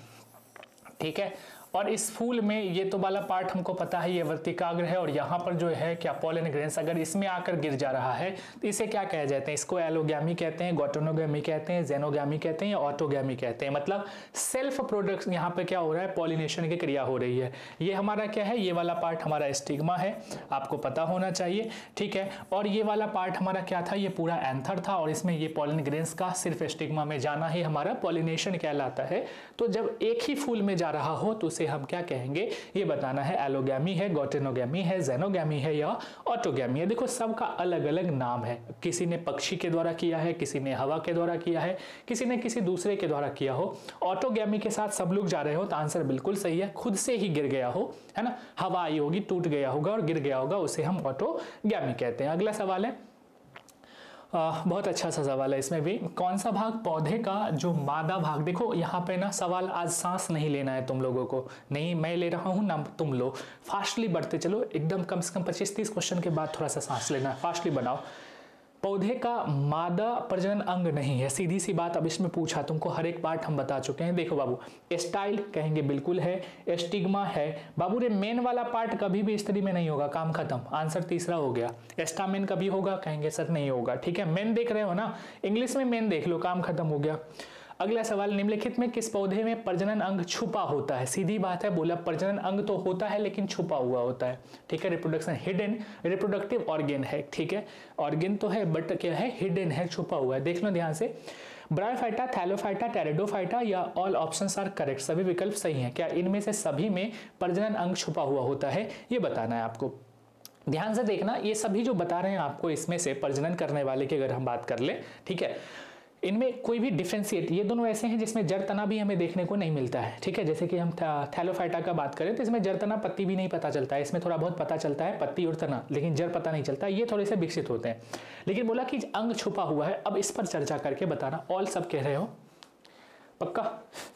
ठीक है? और इस फूल में ये तो वाला पार्ट हमको पता है, ये वर्तिकाग्र है और यहाँ पर जो है क्या पोलन ग्रेन्स अगर इसमें आकर गिर जा रहा है तो इसे क्या कह जाते हैं? इसको एलोगैमी कहते हैं गोटोनोगैमी कहते हैं जेनोगैमी कहते हैं या ऑटोगैमी कहते हैं? मतलब सेल्फ प्रोडक्ट यहाँ पर क्या हो रहा है? पॉलिनेशन की क्रिया हो रही है। ये हमारा क्या है? ये वाला पार्ट हमारा स्टिग्मा है। आपको पता होना चाहिए, ठीक है? और ये वाला पार्ट हमारा क्या था? ये पूरा एंथर था और इसमें ये पॉलिन ग्रेन्स का सिर्फ़ स्टिग्मा में जाना ही हमारा पॉलिनेशन कहलाता है। तो जब एक ही फूल में जा रहा हो तो उसे हम क्या कहेंगे? ये बताना है एलोगैमी है गोटेनोगैमी है जेनोगैमी है या ऑटोगैमी है। देखो, सबका अलग अलग नाम है। किसी ने पक्षी के द्वारा किया है, किसी ने हवा के द्वारा किया है, किसी ने किसी दूसरे के द्वारा किया हो। ऑटोगैमी के साथ सब लोग जा रहे हो तो आंसर बिल्कुल सही है। खुद से ही गिर गया हो, है ना? हवा आई होगी, टूट गया होगा और गिर गया होगा, उसे हम ऑटोगैमी कहते हैं। अगला सवाल है आ, बहुत अच्छा सा सवाल है। इसमें भी कौन सा भाग पौधे का जो मादा भाग? देखो यहाँ पे ना सवाल आज सांस नहीं लेना है तुम लोगों को। नहीं मैं ले रहा हूँ ना तुम लोग फास्टली बढ़ते चलो। एकदम कम से कम पच्चीस तीस क्वेश्चन के बाद थोड़ा सा सांस लेना है। फास्टली बनाओ। पौधे का मादा प्रजनन अंग नहीं है। सीधी सी बात अब इसमें पूछा, तुमको हर एक पार्ट हम बता चुके हैं। देखो बाबू, स्टाइल कहेंगे बिल्कुल है एस्टिग्मा है। बाबू रे, मेन वाला पार्ट कभी भी स्त्री में नहीं होगा, काम खत्म। आंसर तीसरा हो गया। एस्टामेन कभी होगा, कहेंगे सर नहीं होगा। ठीक है, मेन देख रहे हो ना? इंग्लिश में मेन देख लो, काम खत्म हो गया। अगला सवाल, निम्नलिखित में किस पौधे में प्रजनन अंग छुपा होता है? सीधी बात है, बोला प्रजनन अंग तो होता है, लेकिन छुपा हुआ होता है। ठीक है रिप्रोडक्शन हिडन रिप्रोडक्टिव ऑर्गेन है, ठीक है? ऑर्गेन तो है बट क्या है? हिडन है, छुपा हुआ है। देख लो ध्यान से। ब्रायोफाइटा थैलोफाइटा टेरेडोफाइटा या ऑल ऑप्शंस आर करेक्ट सभी विकल्प सही हैं। क्या इनमें से सभी में प्रजनन अंग छुपा हुआ होता है? ये बताना है आपको। ध्यान से देखना, ये सभी जो बता रहे हैं आपको, इसमें से प्रजनन करने वाले की अगर हम बात कर ले, ठीक है? इनमें कोई भी डिफ्रेंशिएट ये दोनों ऐसे हैं जिसमें जड़ तना भी हमें देखने को नहीं मिलता है, ठीक है? जैसे कि हम थैलोफाइटा का बात करें तो इसमें जड़ तना पत्ती भी नहीं पता चलता है। इसमें थोड़ा बहुत पता चलता है, पत्ती और तना, लेकिन जड़ पता नहीं चलता। ये थोड़े से विकसित होते हैं। लेकिन बोला कि अंग छुपा हुआ है, अब इस पर चर्चा करके बताना। ऑल सब कह रहे हो? पक्का?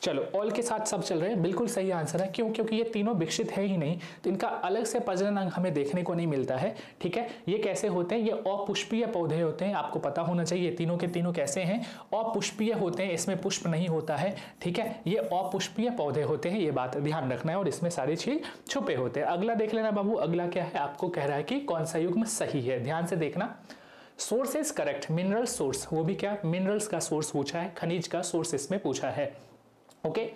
चलो ऑल के साथ सब चल रहे हैं, बिल्कुल सही आंसर है। क्यों? क्योंकि ये तीनों विकसित है ही नहीं तो इनका अलग से प्रजनन अंग हमें देखने को नहीं मिलता है, ठीक है? ये कैसे होते हैं? ये अपुष्पीय पौधे होते हैं, आपको पता होना चाहिए तीनों के तीनों कैसे हैं? अपुष्पीय होते हैं, इसमें पुष्प नहीं होता है, ठीक है? ये अपुष्पीय पौधे होते हैं, ये बात ध्यान रखना है, और इसमें सारी चीज़ छुपे होते हैं। अगला देख लेना बाबू, अगला क्या है? आपको कह रहा है कि कौन सा युग्म सही है? ध्यान से देखना। Source is correct mineral source वो भी क्या? मिनरल्स का सोर्स पूछा है, खनिज का सोर्स इसमें पूछा है। Okay okay?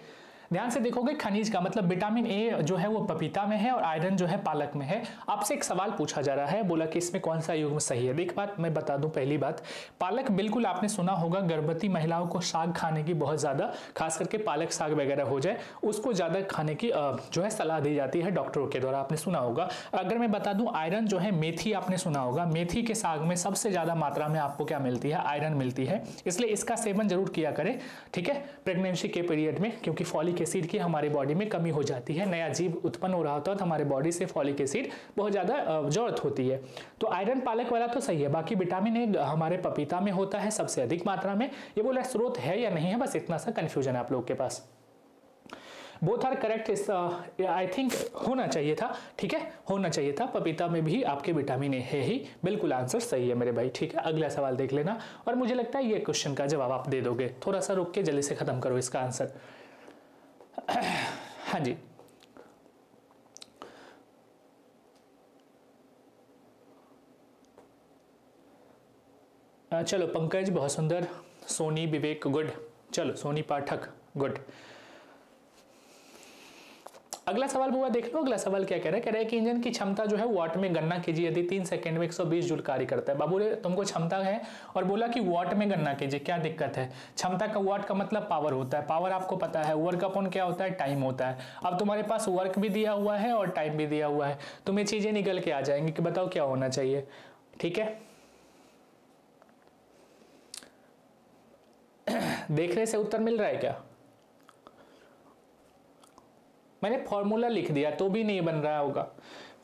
ध्यान से देखोगे खनिज का मतलब विटामिन ए जो है वो पपीता में है और आयरन जो है पालक में है। आपसे एक सवाल पूछा जा रहा है, बोला कि इसमें कौन सा युग्म सही है? देख बात, मैं बता दूँ पहली बात, पालक बिल्कुल आपने सुना होगा, गर्भवती महिलाओं को साग खाने की बहुत ज़्यादा, खास करके पालक साग वगैरह हो जाए, उसको ज़्यादा खाने की जो है सलाह दी जाती है डॉक्टरों के द्वारा, आपने सुना होगा। अगर मैं बता दूँ, आयरन जो है मेथी आपने सुना होगा, मेथी के साग में सबसे ज़्यादा मात्रा में आपको क्या मिलती है? आयरन मिलती है। इसलिए इसका सेवन ज़रूर किया करें, ठीक है? प्रेगनेंसी के पीरियड में, क्योंकि फॉलिक एसिड की हमारे बॉडी में कमी हो जाती है। नया जीव उत्पन्न हो रहा होता है तो हमारे बॉडी से फॉलिक एसिड बहुत ज़्यादा ज़रूरत होती है। तो आयरन पालक वाला तो सही है, बाकी विटामिन ए हमारे पपीता में होता है सबसे अधिक मात्रा में। ये बोला, स्रोत है या नहीं है? बस इतना सा कन्फ्यूज़न है आप लोग के पास। Both are correct I think होना चाहिए था, ठीक है? होना चाहिए था। पपीता में भी आपके विटामिन ए है ही। बिल्कुल आंसर सही है मेरे भाई, ठीक है? अगला सवाल देख लेना। और मुझे लगता है ये क्वेश्चन का जवाब आप दे दोगे। थोड़ा सा रुक के जल्दी से खत्म करो इसका आंसर *coughs* हाँ जी। चलो पंकज बहुत सुंदर। सोनी विवेक गुड। चलो सोनी पाठक गुड। अगला सवाल बुआ देख लो अगला सवाल क्या कह रहा है? कह रहा है कि इंजन की क्षमता जो है, वाट में गन्ना कीजिए। यदि तीन सेकंड में 120 जूल कार्य करता है। बाबू तुमको क्षमता है? और बोला कि वाट में गन्ना कीजिए, क्या दिक्कत है? क्षमता का, वाट का मतलब पावर होता है। पावर आपको पता है, वर्क अपन क्या होता है? टाइम होता है। अब तुम्हारे पास वर्क भी दिया हुआ है और टाइम भी दिया हुआ है। तुम्हें चीज़ें निकल के आ जाएँगी कि बताओ क्या होना चाहिए। ठीक है? *clears throat* देखने से उत्तर मिल रहा है क्या? मैंने फॉर्मूला लिख दिया तो भी नहीं बन रहा होगा।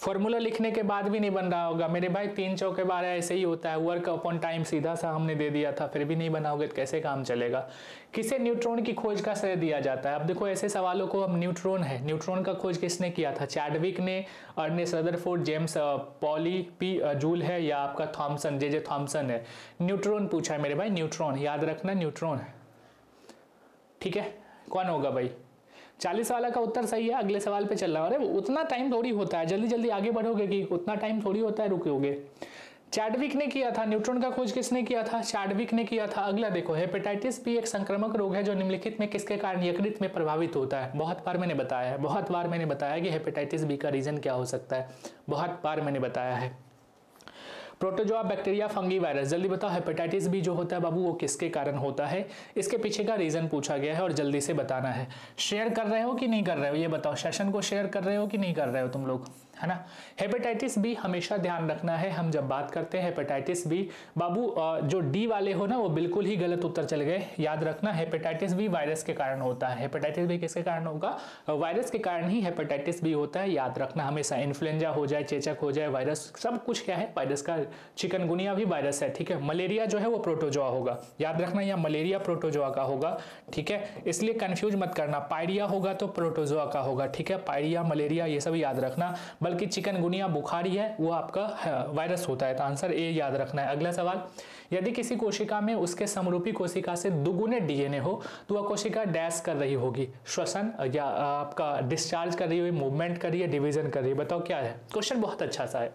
फॉर्मूला लिखने के बाद भी नहीं बन रहा होगा। मेरे भाई तीन चौके बारह ऐसे ही होता है वर्क अपॉन टाइम सीधा सा हमने दे दिया था, फिर भी नहीं बनाओगे तो कैसे काम चलेगा? किसे न्यूट्रॉन की खोज का श्रेय दिया जाता है? अब देखो, ऐसे सवालों को हम न्यूट्रॉन है। न्यूट्रॉन का खोज किसने किया था? चैडविक ने Ernest Rutherford James Pauli P Joule है या आपका थॉमसन जे जे थॉम्सन है? न्यूट्रॉन पूछा है मेरे भाई न्यूट्रॉन याद रखना न्यूट्रॉन ठीक है? कौन होगा भाई? चालीस वाला का उत्तर सही है, अगले सवाल पे चल रहा है। अरे, उतना टाइम थोड़ी होता है। जल्दी जल्दी आगे बढ़ोगे कि उतना टाइम थोड़ी होता है, रुकोगे। चैडविक ने किया था, न्यूट्रॉन का खोज किसने किया था? चैडविक ने किया था। अगला देखो हेपेटाइटिस बी एक संक्रामक रोग है, जो निम्नलिखित में किसके कारण यकृत में प्रभावित होता है? बहुत बार मैंने बताया है, बहुत बार मैंने बताया कि हेपेटाइटिस बी का रीजन क्या हो सकता है। बहुत बार मैंने बताया है। प्रोटोजोआ बैक्टीरिया फंगी वायरस जल्दी बताओ हेपेटाइटिस बी जो होता है बाबू, वो किसके कारण होता है? इसके पीछे का रीजन पूछा गया है और जल्दी से बताना है। शेयर कर रहे हो कि नहीं कर रहे हो? ये बताओ सेशन को शेयर कर रहे हो कि नहीं कर रहे हो तुम लोग? है ना? हेपेटाइटिस बी हमेशा ध्यान रखना है। हम जब बात करते हैं हेपेटाइटिस बी बाबू जो डी वाले हो ना, वो बिल्कुल ही गलत उत्तर चले गए। याद रखना हेपेटाइटिस बी वायरस के कारण होता है। हेपेटाइटिस बी किसके कारण होगा? वायरस के कारण ही हेपेटाइटिस बी होता है। याद रखना, हमेशा इन्फ्लुएंजा हो जाए, चेचक हो जाए वायरस सब कुछ क्या है? वायरस का चिकनगुनिया भी वायरस है, ठीक है? मलेरिया जो है, वो प्रोटोजोआ होगा। याद रखना या मलेरिया प्रोटोजोआ का होगा, ठीक है? इसलिए कंफ्यूज मत करना। पायरिया होगा तो प्रोटोजोआ का होगा, ठीक है? पायरिया मलेरिया ये सब याद रखना। बल्कि चिकनगुनिया बुखारी है, वो आपका वायरस होता है। तो आंसर ए याद रखना है। अगला सवाल, यदि किसी कोशिका में उसके समरूपी कोशिका से दुगुने डीएनए हो तो वह कोशिका डैश कर रही होगी। श्वसन, या आपका डिस्चार्ज कर रही होगी, मूवमेंट कर रही है, डिवीज़न कर रही है। बताओ क्या है? क्वेश्चन बहुत अच्छा सा है।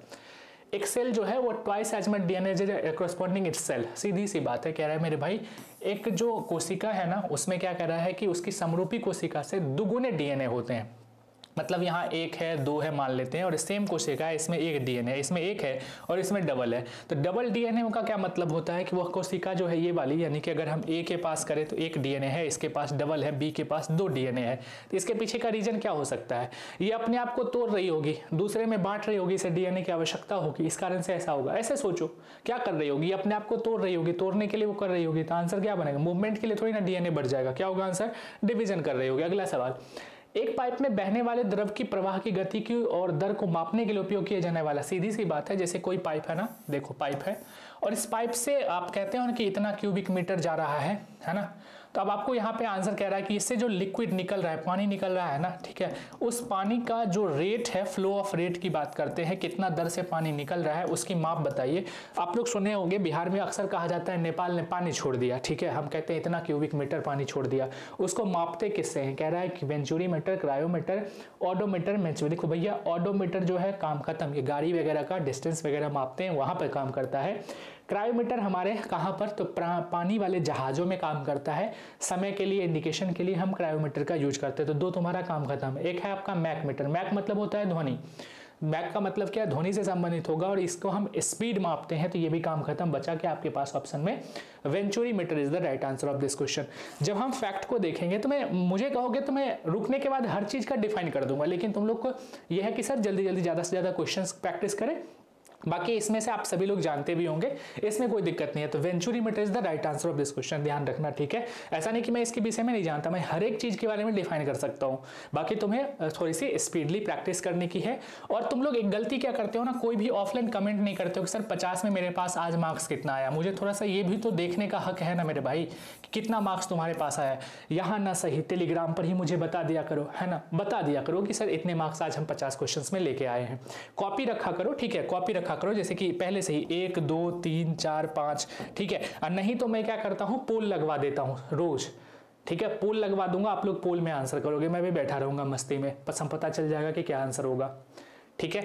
एक सेल जो है, वो twice as much DNA corresponding it cell सीधी सी बात है, कह रहा है मेरे भाई, एक जो कोशिका है ना, उसमें क्या कह रहा है कि उसकी समरूपी कोशिका से दुगुने डीएनए होते हैं। मतलब यहाँ एक है, दो है मान लेते हैं और सेम कोशिका है इसमें एक डीएनए इसमें एक है और इसमें डबल है। तो डबल डीएनए का क्या मतलब होता है कि वह कोशिका जो है ये वाली, यानी कि अगर हम ए के पास करें तो एक डीएनए है, इसके पास डबल है बी के पास दो डीएनए है। तो इसके पीछे का रीजन क्या हो सकता है? ये अपने आप को तोड़ रही होगी, दूसरे में बांट रही होगी, इसे डीएनए की आवश्यकता होगी, इस कारण से ऐसा होगा। ऐसे सोचो, क्या कर रही होगी? अपने आप को तोड़ रही होगी, तोड़ने के लिए वो कर रही होगी तो आंसर क्या बनेगा? मूवमेंट के लिए थोड़ी ना डीएनए बढ़ जाएगा। क्या होगा आंसर डिविजन कर रही होगी। अगला सवाल एक पाइप में बहने वाले द्रव की प्रवाह की गति की और दर को मापने के लिए उपयोग किया जाने वाला सीधी सी बात है, जैसे कोई पाइप है ना, देखो पाइप है। और इस पाइप से आप कहते हो कि इतना क्यूबिक मीटर जा रहा है है ना? तो अब आपको यहाँ पे आंसर कह रहा है कि इससे जो लिक्विड निकल रहा है, पानी निकल रहा है ना, ठीक है? उस पानी का जो रेट है फ्लो ऑफ़ रेट की बात करते हैं, कितना दर से पानी निकल रहा है, उसकी माप बताइए। आप लोग सुने होंगे, बिहार में अक्सर कहा जाता है, नेपाल ने पानी छोड़ दिया, ठीक है? हम कहते हैं, इतना क्यूबिक मीटर पानी छोड़ दिया। उसको मापते किससे हैं? कह रहा है कि वेंचुरी मीटर क्रायोमीटर ऑडोमीटर मेचुरी देखो भैया ऑडोमीटर जो है, काम खत्म। ये गाड़ी वगैरह का डिस्टेंस वगैरह मापते हैं, वहाँ पर काम करता है। क्रायोमीटर हमारे कहाँ पर? तो पानी वाले जहाज़ों में काम करता है। समय के लिए इंडिकेशन के लिए हम क्रायोमीटर का यूज़ करते हैं। तो दो तुम्हारा काम खत्म। एक है आपका मैक मीटर मैक मतलब होता है ध्वनि। मैक का मतलब क्या? ध्वनि से संबंधित होगा और इसको हम स्पीड मापते हैं तो ये भी काम खत्म। बचा के आपके पास ऑप्शन में venturi meter is the right answer of this question जब हम फैक्ट को देखेंगे तो मैं, मुझे कहोगे तो मैं रुकने के बाद हर चीज़ का डिफाइन कर दूँगा। लेकिन तुम लोग को यह है कि सर जल्दी जल्दी ज़्यादा से ज़्यादा क्वेश्चन प्रैक्टिस करें। बाकी इसमें से आप सभी लोग जानते भी होंगे, इसमें कोई दिक्कत नहीं है। तो venturi meter is the right answer of this question ध्यान रखना, ठीक है? ऐसा नहीं कि मैं इसके विषय में नहीं जानता, मैं हर एक चीज़ के बारे में डिफाइन कर सकता हूँ। बाकी तुम्हें थोड़ी सी स्पीडली प्रैक्टिस करने की है। और तुम लोग एक गलती क्या करते हो ना, कोई भी ऑफलाइन कमेंट नहीं करते हो कि, सर, पचास में मेरे पास आज मार्क्स कितना आया? मुझे थोड़ा सा ये भी तो देखने का हक है ना मेरे भाई कितना मार्क्स तुम्हारे पास आया यहाँ ना सही टेलीग्राम पर ही मुझे बता दिया करो, है ना? बता दिया करो कि, सर, इतने मार्क्स आज हम पचास क्वेश्चन में लेके आए हैं। कॉपी रखा करो, ठीक है? कॉपी रखा करो, जैसे कि पहले से ही, एक, दो, तीन, चार, पाँच, ठीक है? और नहीं तो मैं क्या करता हूँ, पोल लगवा देता हूँ, रोज, ठीक है? पोल लगवा दूँगा, आप लोग पोल में आंसर करोगे, मैं भी बैठा रहूँगा मस्ती में पसंद पता चल जाएगा कि क्या आंसर होगा, ठीक है?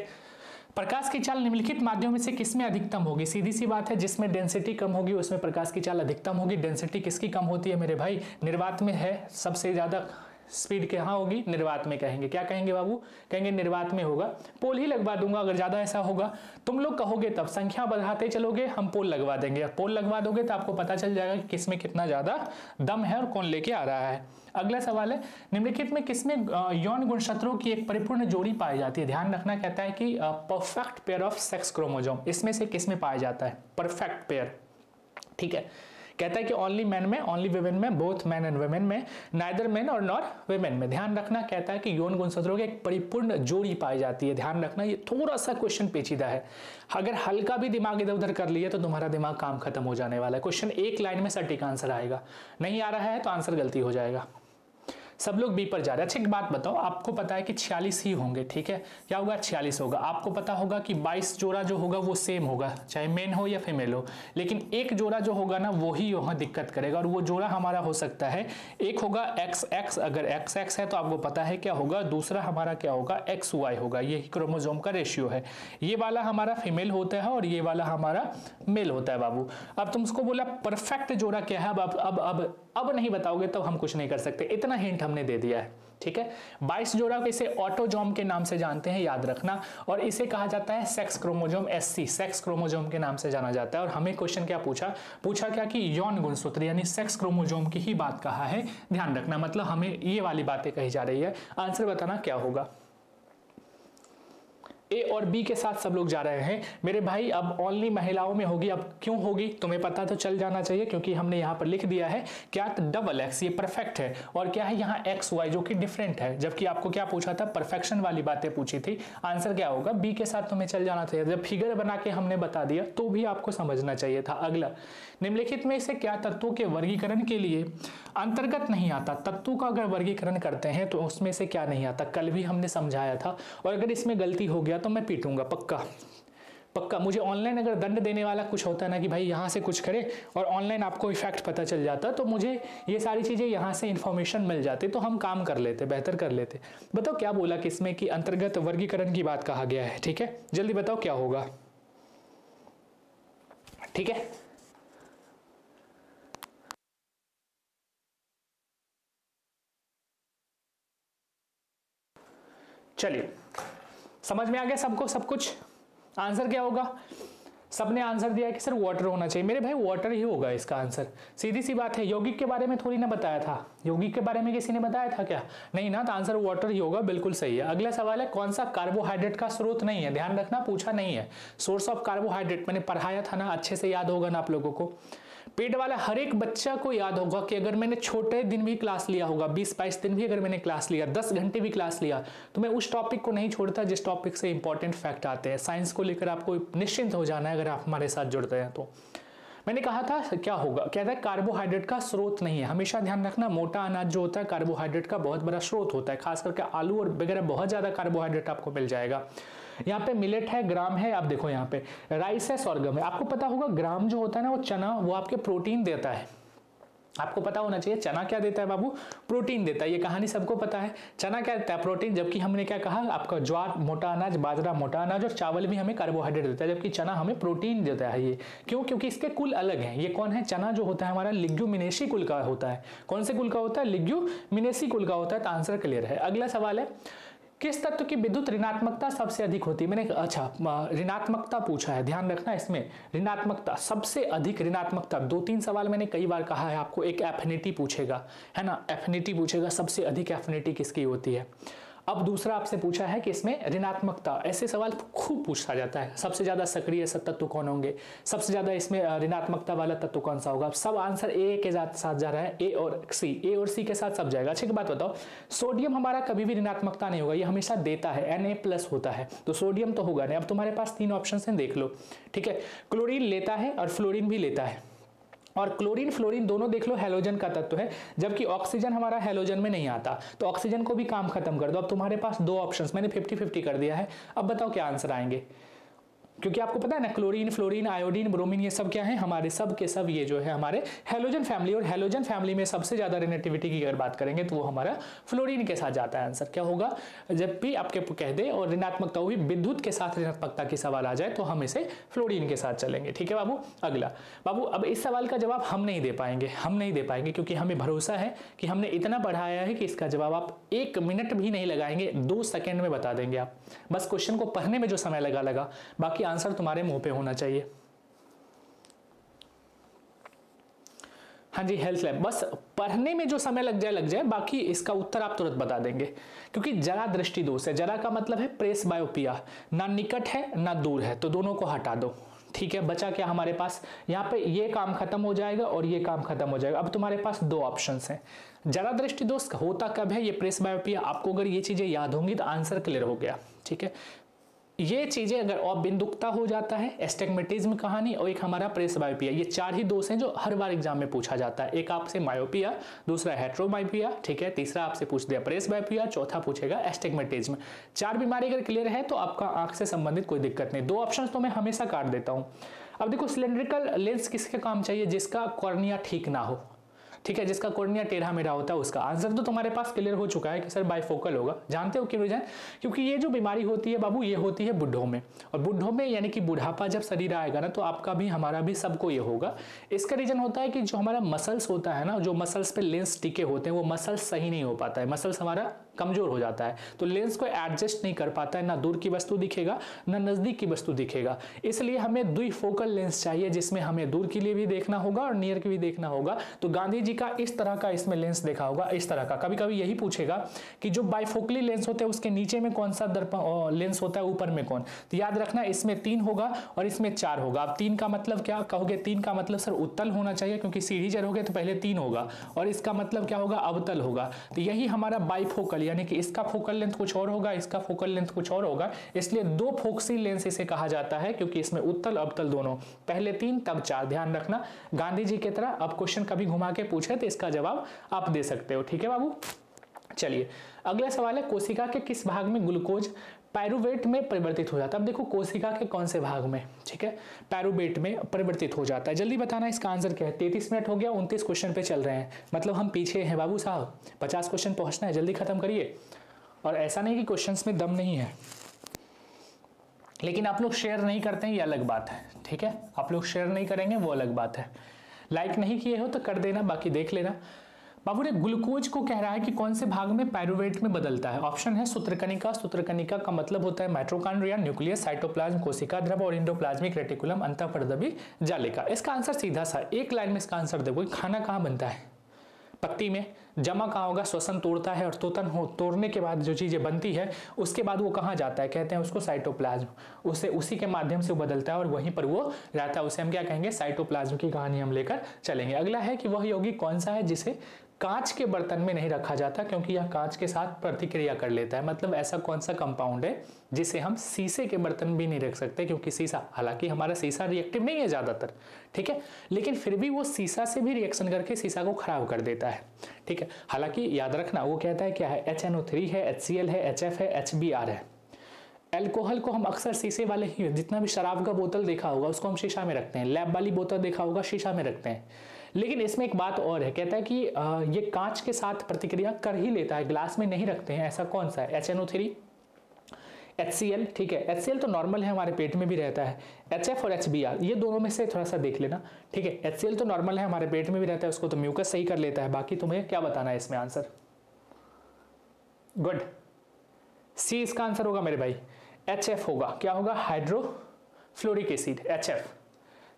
प्रकाश की चाल निम्नलिखित माध्यम में से किसमें अधिकतम होगी? सीधी सी बात है, जिसमें डेंसिटी कम होगी, उसमें प्रकाश की चाल अधिकतम होगी। डेंसिटी किसकी कम होती है मेरे भाई? निर्वात में है, सबसे ज़्यादा स्पीड कहाँ होगी, निर्वात में कहेंगे। क्या कहेंगे बाबू? कहेंगे निर्वात में होगा। पोल ही लगवा दूँगा, अगर ज़्यादा ऐसा होगा। तुम लोग कहोगे तब, संख्या बढ़ाते चलोगे, हम पोल लगवा देंगे। पोल लगवा दोगे तो आपको पता चल जाएगा कि किसमें कितना ज़्यादा दम है और कौन लेके आ रहा है। अगला सवाल है, निम्नलिखित में किसमें यौन गुणशत्रों की एक परिपूर्ण जोड़ी पाई जाती है? ध्यान रखना, कहता है कि perfect pair of sex chromosome इसमें से किसमें पाया जाता है? परफेक्ट पेयर ठीक है। कहता है कि ओनली मैन में ओनली वेमेन में बोथ मैन एंड वेमेन में नाइदर मैन और नॉर वेमेन में। ध्यान रखना, कहता है कि यौन गुणसूत्रों की एक परिपूर्ण जोड़ी पाई जाती है। ध्यान रखना, ये थोड़ा सा क्वेश्चन पेचीदा है। अगर हल्का भी दिमाग इधर उधर कर लिया तो तुम्हारा दिमाग काम खत्म हो जाने वाला है। क्वेश्चन एक लाइन में सटीक आंसर आएगा। नहीं आ रहा है तो आंसर गलती हो जाएगा। सब लोग बी पर जा रहे हैं। अच्छा एक बात बताओ, आपको पता है कि छियालीस ही होंगे, ठीक है? क्या होगा? छियालीस होगा। आपको पता होगा कि बाईस जोड़ा जो होगा, वो सेम होगा, चाहे मेन हो या फीमेल हो। लेकिन एक जोड़ा जो होगा ना, वो ही वहाँ दिक्कत करेगा। और वो जोड़ा हमारा हो सकता है, एक होगा एक्स एक्स अगर एक्स एक्स है तो आपको पता है क्या होगा? दूसरा हमारा क्या होगा? एक्स वाई होगा। ये क्रोमोजोम का रेशियो है। ये वाला हमारा फीमेल होता है और ये वाला हमारा मेल होता है, बाबू। अब तुमको बोला परफेक्ट जोड़ा क्या है? अब अब अब अब नहीं बताओगे तब हम कुछ नहीं कर सकते। इतना हिंट हमने दे दिया है, ठीक है? 22 जोड़ा को इसे ऑटोजोम के नाम से जानते हैं, याद रखना। और इसे कहा जाता है sex chromosome SC sex chromosome के नाम से जाना जाता है। और हमें क्वेश्चन क्या पूछा? पूछा क्या कि यौन गुणसूत्र, यानी सेक्स क्रोमोजोम की ही बात कहा है? ध्यान रखना मतलब हमें ये वाली बातें कही जा रही है। आंसर बताना क्या होगा? ए और बी के साथ सब लोग जा रहे हैं। मेरे भाई, अब ओनली महिलाओं में होगी, अब क्यों होगी, तुम्हें पता तो चल जाना चाहिए, क्योंकि हमने यहाँ पर लिख दिया है क्या डबल एक्स ये परफेक्ट है। और क्या है यहाँ एक्स वाई जो कि डिफरेंट है, जबकि आपको क्या पूछा था? परफेक्शन वाली बातें पूछी थी। आंसर क्या होगा? बी के साथ तुम्हें चल जाना चाहिए। जब फिगर बना के हमने बता दिया तो भी आपको समझना चाहिए था। अगला निम्नलिखित में से क्या तत्वों के वर्गीकरण के लिए अंतर्गत नहीं आता? तत्वों का अगर वर्गीकरण करते हैं तो उसमें से क्या नहीं आता? कल भी हमने समझाया था, और अगर इसमें गलती हो गया तो मैं पीटूँगा, पक्का। पक्का। मुझे ऑनलाइन अगर दंड देने वाला कुछ होता है ना कि भाई यहाँ से कुछ करे, और ऑनलाइन आपको इफ़ेक्ट पता चल जाता तो मुझे ये सारी चीज़ें यहाँ से इन्फॉर्मेशन मिल जाती तो हम काम कर लेते, बेहतर कर लेते। बताओ क्या बोला कि इसमें कि अंतर्गत वर्गीकरण की बात कहा गया है? ठीक है? जल्दी बताओ क्या होगा? ठीक है? चलिए, समझ में आ गया सबको, सब कुछ? आंसर क्या होगा? सबने आंसर दिया कि सर वाटर होना चाहिए। मेरे भाई वाटर ही होगा इसका आंसर। सीधी सी बात है, यौगिक के बारे में थोड़ी ना बताया था। यौगिक के बारे में किसी ने बताया था क्या? नहीं ना तो आंसर वाटर ही होगा, बिल्कुल सही है। अगला सवाल है, कौन सा कार्बोहाइड्रेट का स्रोत नहीं है? ध्यान रखना, पूछा नहीं है। सोर्स ऑफ़ कार्बोहाइड्रेट मैंने पढ़ाया था ना, अच्छे से याद होगा ना आप लोगों को। पेट वाला हर एक बच्चा को याद होगा कि अगर मैंने छोटे दिन भी क्लास लिया होगा, बीस बाईस दिन भी अगर मैंने क्लास लिया, दस घंटे भी क्लास लिया तो मैं उस टॉपिक को नहीं छोड़ता जिस टॉपिक से इंपॉर्टेंट फैक्ट आते हैं। साइंस को लेकर आपको निश्चिंत हो जाना है अगर आप हमारे साथ जुड़ते हैं तो। मैंने कहा था, क्या होगा? कहता है, कार्बोहाइड्रेट का स्रोत नहीं है। हमेशा ध्यान रखना, मोटा अनाज जो होता है, कार्बोहाइड्रेट का बहुत बड़ा स्रोत होता है। खास करके आलू और वगैरह बहुत ज़्यादा कार्बोहाइड्रेट आपको मिल जाएगा। यहाँ पे मिलेट है ग्राम है, आप देखो यहाँ पे। राइस है स्वर्गम है। आपको पता होगा ग्राम जो होता है ना, वो चना, वो आपके प्रोटीन देता है। आपको पता होना चाहिए, चना क्या देता है बाबू? प्रोटीन देता है। ये कहानी सबको पता है। चना क्या देता है? प्रोटीन जबकि हमने क्या कहा, आपका ज्वार, मोटा अनाज, बाजरा, मोटा अनाज और चावल भी हमें कार्बोहाइड्रेट देता है, जबकि चना हमें प्रोटीन देता है ये। क्यों? क्योंकि इसके कुल अलग हैं। ये कौन है? चना जो होता है हमारा लिग्यूमिनेसी कुल का होता है। कौन से कुल का होता है? लिग्यूमिनेसी कुल का होता है तो आंसर क्लियर है। अगला सवाल है किस तत्व की विद्युत ऋणात्मकता सबसे अधिक होती? है मैंने अच्छा ऋणात्मकता पूछा है, ध्यान रखना इसमें। ऋणात्मकता, सबसे अधिक ऋणात्मकता, दो तीन सवाल मैंने कई बार कहा है, आपको एक एफिनिटी पूछेगा, है ना? एफिनिटी पूछेगा, सबसे अधिक एफिनिटी किसकी होती है? अब दूसरा आपसे पूछा है कि इसमें ऋणात्मकता, ऐसे सवाल खूब पूछा जाता है। सबसे ज़्यादा सक्रिय तत्व कौन होंगे? सबसे ज़्यादा इसमें ऋणात्मकता वाला तत्व कौन सा होगा? सब आंसर ए के साथ जा रहा है ए और सी ए और सी के साथ सब जाएगा। अच्छी बात बताओ, सोडियम हमारा कभी भी ऋणात्मकता नहीं होगा, ये हमेशा देता है एन ए प्लस होता है। तो सोडियम तो होगा नहीं। अब तुम्हारे पास तीन ऑप्शन है, देख लो, ठीक है? क्लोरीन लेता है और फ्लोरिन भी लेता है। और क्लोरीन, फ्लोरीन दोनों देख लो हेलोजन का तत्व है, जबकि ऑक्सीजन हमारा हेलोजन में नहीं आता तो ऑक्सीजन को भी काम खत्म कर दो। अब तुम्हारे पास दो ऑप्शंस मैंने 50 50 कर दिया है, अब बताओ क्या आंसर आएँगे? क्योंकि आपको पता है ना क्लोरीन फ्लोरीन आयोडीन ब्रोमीन ये सब क्या है? हमारे सब के सब ये जो है हमारे हेलोजन फैमिली और हेलोजन फैमिली में सबसे ज़्यादा रिनेटिविटी की अगर बात करेंगे तो वो हमारा फ्लोरीन के साथ जाता है आंसर क्या होगा? जब भी आपके कह दे और ऋणात्मकता हुई, विद्युत के साथ ऋणात्मकता की सवाल आ जाए तो हम इसे फ्लोरीन के साथ चलेंगे। ठीक है बाबू? अगला। बाबू, अब इस सवाल का जवाब हम नहीं दे पाएँगे। हम नहीं दे पाएँगे क्योंकि हमें भरोसा है कि हमने इतना पढ़ाया है कि इसका जवाब आप एक मिनट भी नहीं लगाएँगे, दो सेकेंड में बता देंगे आप। बस क्वेश्चन को पढ़ने में जो समय लगा लगा। बाकी आंसर तुम्हारे मुँह पे होना चाहिए। हाँ जी हेल्थ लैब बस पढ़ने में जो समय लग जाए लग जाए, बाकी इसका उत्तर आप तुरंत बता देंगे। क्योंकि जरा दृष्टि दोष है जरा का मतलब है प्रेस बायोपिया। ना निकट है, ना दूर है तो दोनों को हटा दो। ठीक है, बचा क्या हमारे पास? यहाँ पे ये काम खत्म हो जाएगा और ये काम खत्म हो जाएगा। अब तुम्हारे पास दो ऑप्शन हैं। जरा दृष्टि दोष होता कब है ये प्रेस बायोपिया? आपको अगर ये चीज़ें याद होंगी तो आंसर क्लियर हो गया। ठीक है? ये चीज़ें अगर और बिंदुकता हो जाता है एस्टेगमेटिज्म कहानी और एक हमारा प्रेस बायोपिया ये चार ही दोष हैं जो हर बार एग्ज़ाम में पूछा जाता है। एक आपसे मायोपिया दूसरा हेट्रोमाइपिया ठीक है? तीसरा आपसे पूछ दिया प्रेस बायोपिया चौथा पूछेगा एस्टेगमेटिज्म चार बीमारी अगर क्लियर है तो आपका आँख से संबंधित कोई दिक्कत नहीं। दो ऑप्शन तो मैं हमेशा काट देता हूँ। अब देखो सिलेंड्रिकल लेंस किसके काम चाहिए? जिसका कॉर्निया ठीक ना हो। ठीक है, जिसका कोर्निया टेढ़ा मेढ़ा होता है उसका। आंसर तो तुम्हारे पास क्लियर हो चुका है कि सर बाइफोकल होगा। जानते हो क्यों रीजन क्योंकि ये जो बीमारी होती है बाबू, ये होती है बुढ़ों में। और बुढ़ों में यानी कि बुढ़ापा जब शरीर आएगा ना तो आपका भी, हमारा भी सबको ये होगा। इसका रीजन होता है कि जो हमारा मसल्स होता है ना, जो मसल्स पे लेंस टिके होते हैं, वो मसल्स सही नहीं हो पाता है। मसल्स हमारा कमज़ोर हो जाता है। तो लेंस को एडजस्ट नहीं कर पाता है, ना दूर की वस्तु दिखेगा, ना नज़दीक की वस्तु दिखेगा। इसलिए हमें दुई फोकल लेंस चाहिए, जिसमें हमें दूर के लिए भी देखना होगा और नियर के भी देखना होगा। तो गांधी जी का इस तरह का इसमें लेंस देखा होगा, इस तरह का। कभी कभी यही पूछेगा कि जो बाइफोकली लेंस होते हैं, उसके नीचे में कौन सा दर्पण लेंस होता है, ऊपर में कौन? तो याद रखना, इसमें तीन होगा और इसमें चार होगा। अब तीन का मतलब क्या कहोगे? तीन का मतलब सर उत्तल होना चाहिए, क्योंकि सीढ़ी चढ़ोगे तो पहले तीन होगा और इसका मतलब क्या होगा? अवतल होगा। तो यही हमारा बाइफोकल यानी कि इसका फोकल लेंथ कुछ और होगा, इसका फोकल लेंथ कुछ और होगा। इसलिए दो फोक्सी लेंस इसे कहा जाता है, क्योंकि इसमें उत्तल, अवतल दोनों। पहले तीन, तब चार। ध्यान रखना, गांधी जी की तरह अब क्वेश्चन कभी घुमा के पूछे तो इसका जवाब आप दे सकते हो। ठीक है बाबू? चलिए, अगला सवाल है कोशिका के किस भाग में ग्लूकोज पैरुवेट में परिवर्तित हो जाता है। अब देखो, कोशिका के कौन से भाग में? ठीक है? पैरुवेट में परिवर्तित हो जाता है। जल्दी बताना इसका आंसर क्या है? तैतीस मिनट हो गया, उनतीस क्वेश्चन पे चल रहे हैं। मतलब हम पीछे हैं, बाबू साहब। पचास क्वेश्चन पहुँचना है। जल्दी खत्म करिए। और ऐसा नहीं कि क्वेश्चंस में दम नहीं है। लेकिन आप लोग शेयर नहीं करते हैं, ये अलग बात है। ठीक है? आप लोग शेयर नहीं करेंगे, वो अलग बात है। लाइक नहीं किए हो तो कर देना, बाकी देख लेना। बाबू ग्लूकोज को कह रहा है कि कौन से भाग में पायरुवेट में बदलता है? ऑप्शन है सूत्रकनिका। सूत्रकनिका का मतलब होता है माइट्रोकांड्रिया न्यूक्लियस साइटोप्लाज्म कोशिका द्रव और इंडोप्लाज्मिक रेटिकुलम अंतःपरदबी जालिका। इसका आंसर सीधा सा एक लाइन में इसका आंसर देखो खाना कहाँ बनता है? पत्ती में। जमा कहाँ होगा? श्वसन तोड़ता है और तोतन हो तोड़ने के बाद जो चीज़ें बनती है, उसके बाद वो कहाँ जाता है? कहते हैं उसको साइटोप्लाज्म उसे उसी के माध्यम से बदलता है और वहीं पर वो रहता है। उसे हम क्या कहेंगे? साइटोप्लाज्म की कहानी हम लेकर चलेंगे। अगला है कि वह योगी कौन सा है जिसे कांच के बर्तन में नहीं रखा जाता क्योंकि यह कांच के साथ प्रतिक्रिया कर लेता है। मतलब ऐसा कौन सा कंपाउंड है जिसे हम शीशे के बर्तन भी नहीं रख सकते क्योंकि शीशा, हालाँकि हमारा शीशा रिएक्टिव नहीं है ज़्यादातर, ठीक है? लेकिन फिर भी वो शीशा से भी रिएक्शन करके शीशा को खराब कर देता है, ठीक है? हालाँकि याद रखना, वो कहता है क्या है? एच है एच है HF है एच है। एल्कोहल को हम अक्सर शीशे वाले ही, जितना भी शराब का बोतल देखा होगा, उसको हम शीशा में रखते हैं। लैब वाली बोतल देखा होगा, शीशा में रखते हैं। लेकिन इसमें एक बात और है, कहता है कि ये कांच के साथ प्रतिक्रिया कर ही लेता है, ग्लास में नहीं रखते हैं, ऐसा कौन सा है? H N O three H ठीक है। एल तो नॉर्मल है, हमारे पेट में भी रहता है। एच एफ़ और एच ये दोनों में से थोड़ा सा देख लेना, ठीक है। एल तो नॉर्मल है, हमारे पेट में भी रहता है, उसको तो म्यूकस सही कर लेता है। बाकी तुम्हें क्या बताना है इसमें आंसर गुड सी इसका आंसर होगा मेरे भाई। एच एफ़ होगा। क्या होगा? हाइड्रोफ्लोरिक एसिड एच एफ़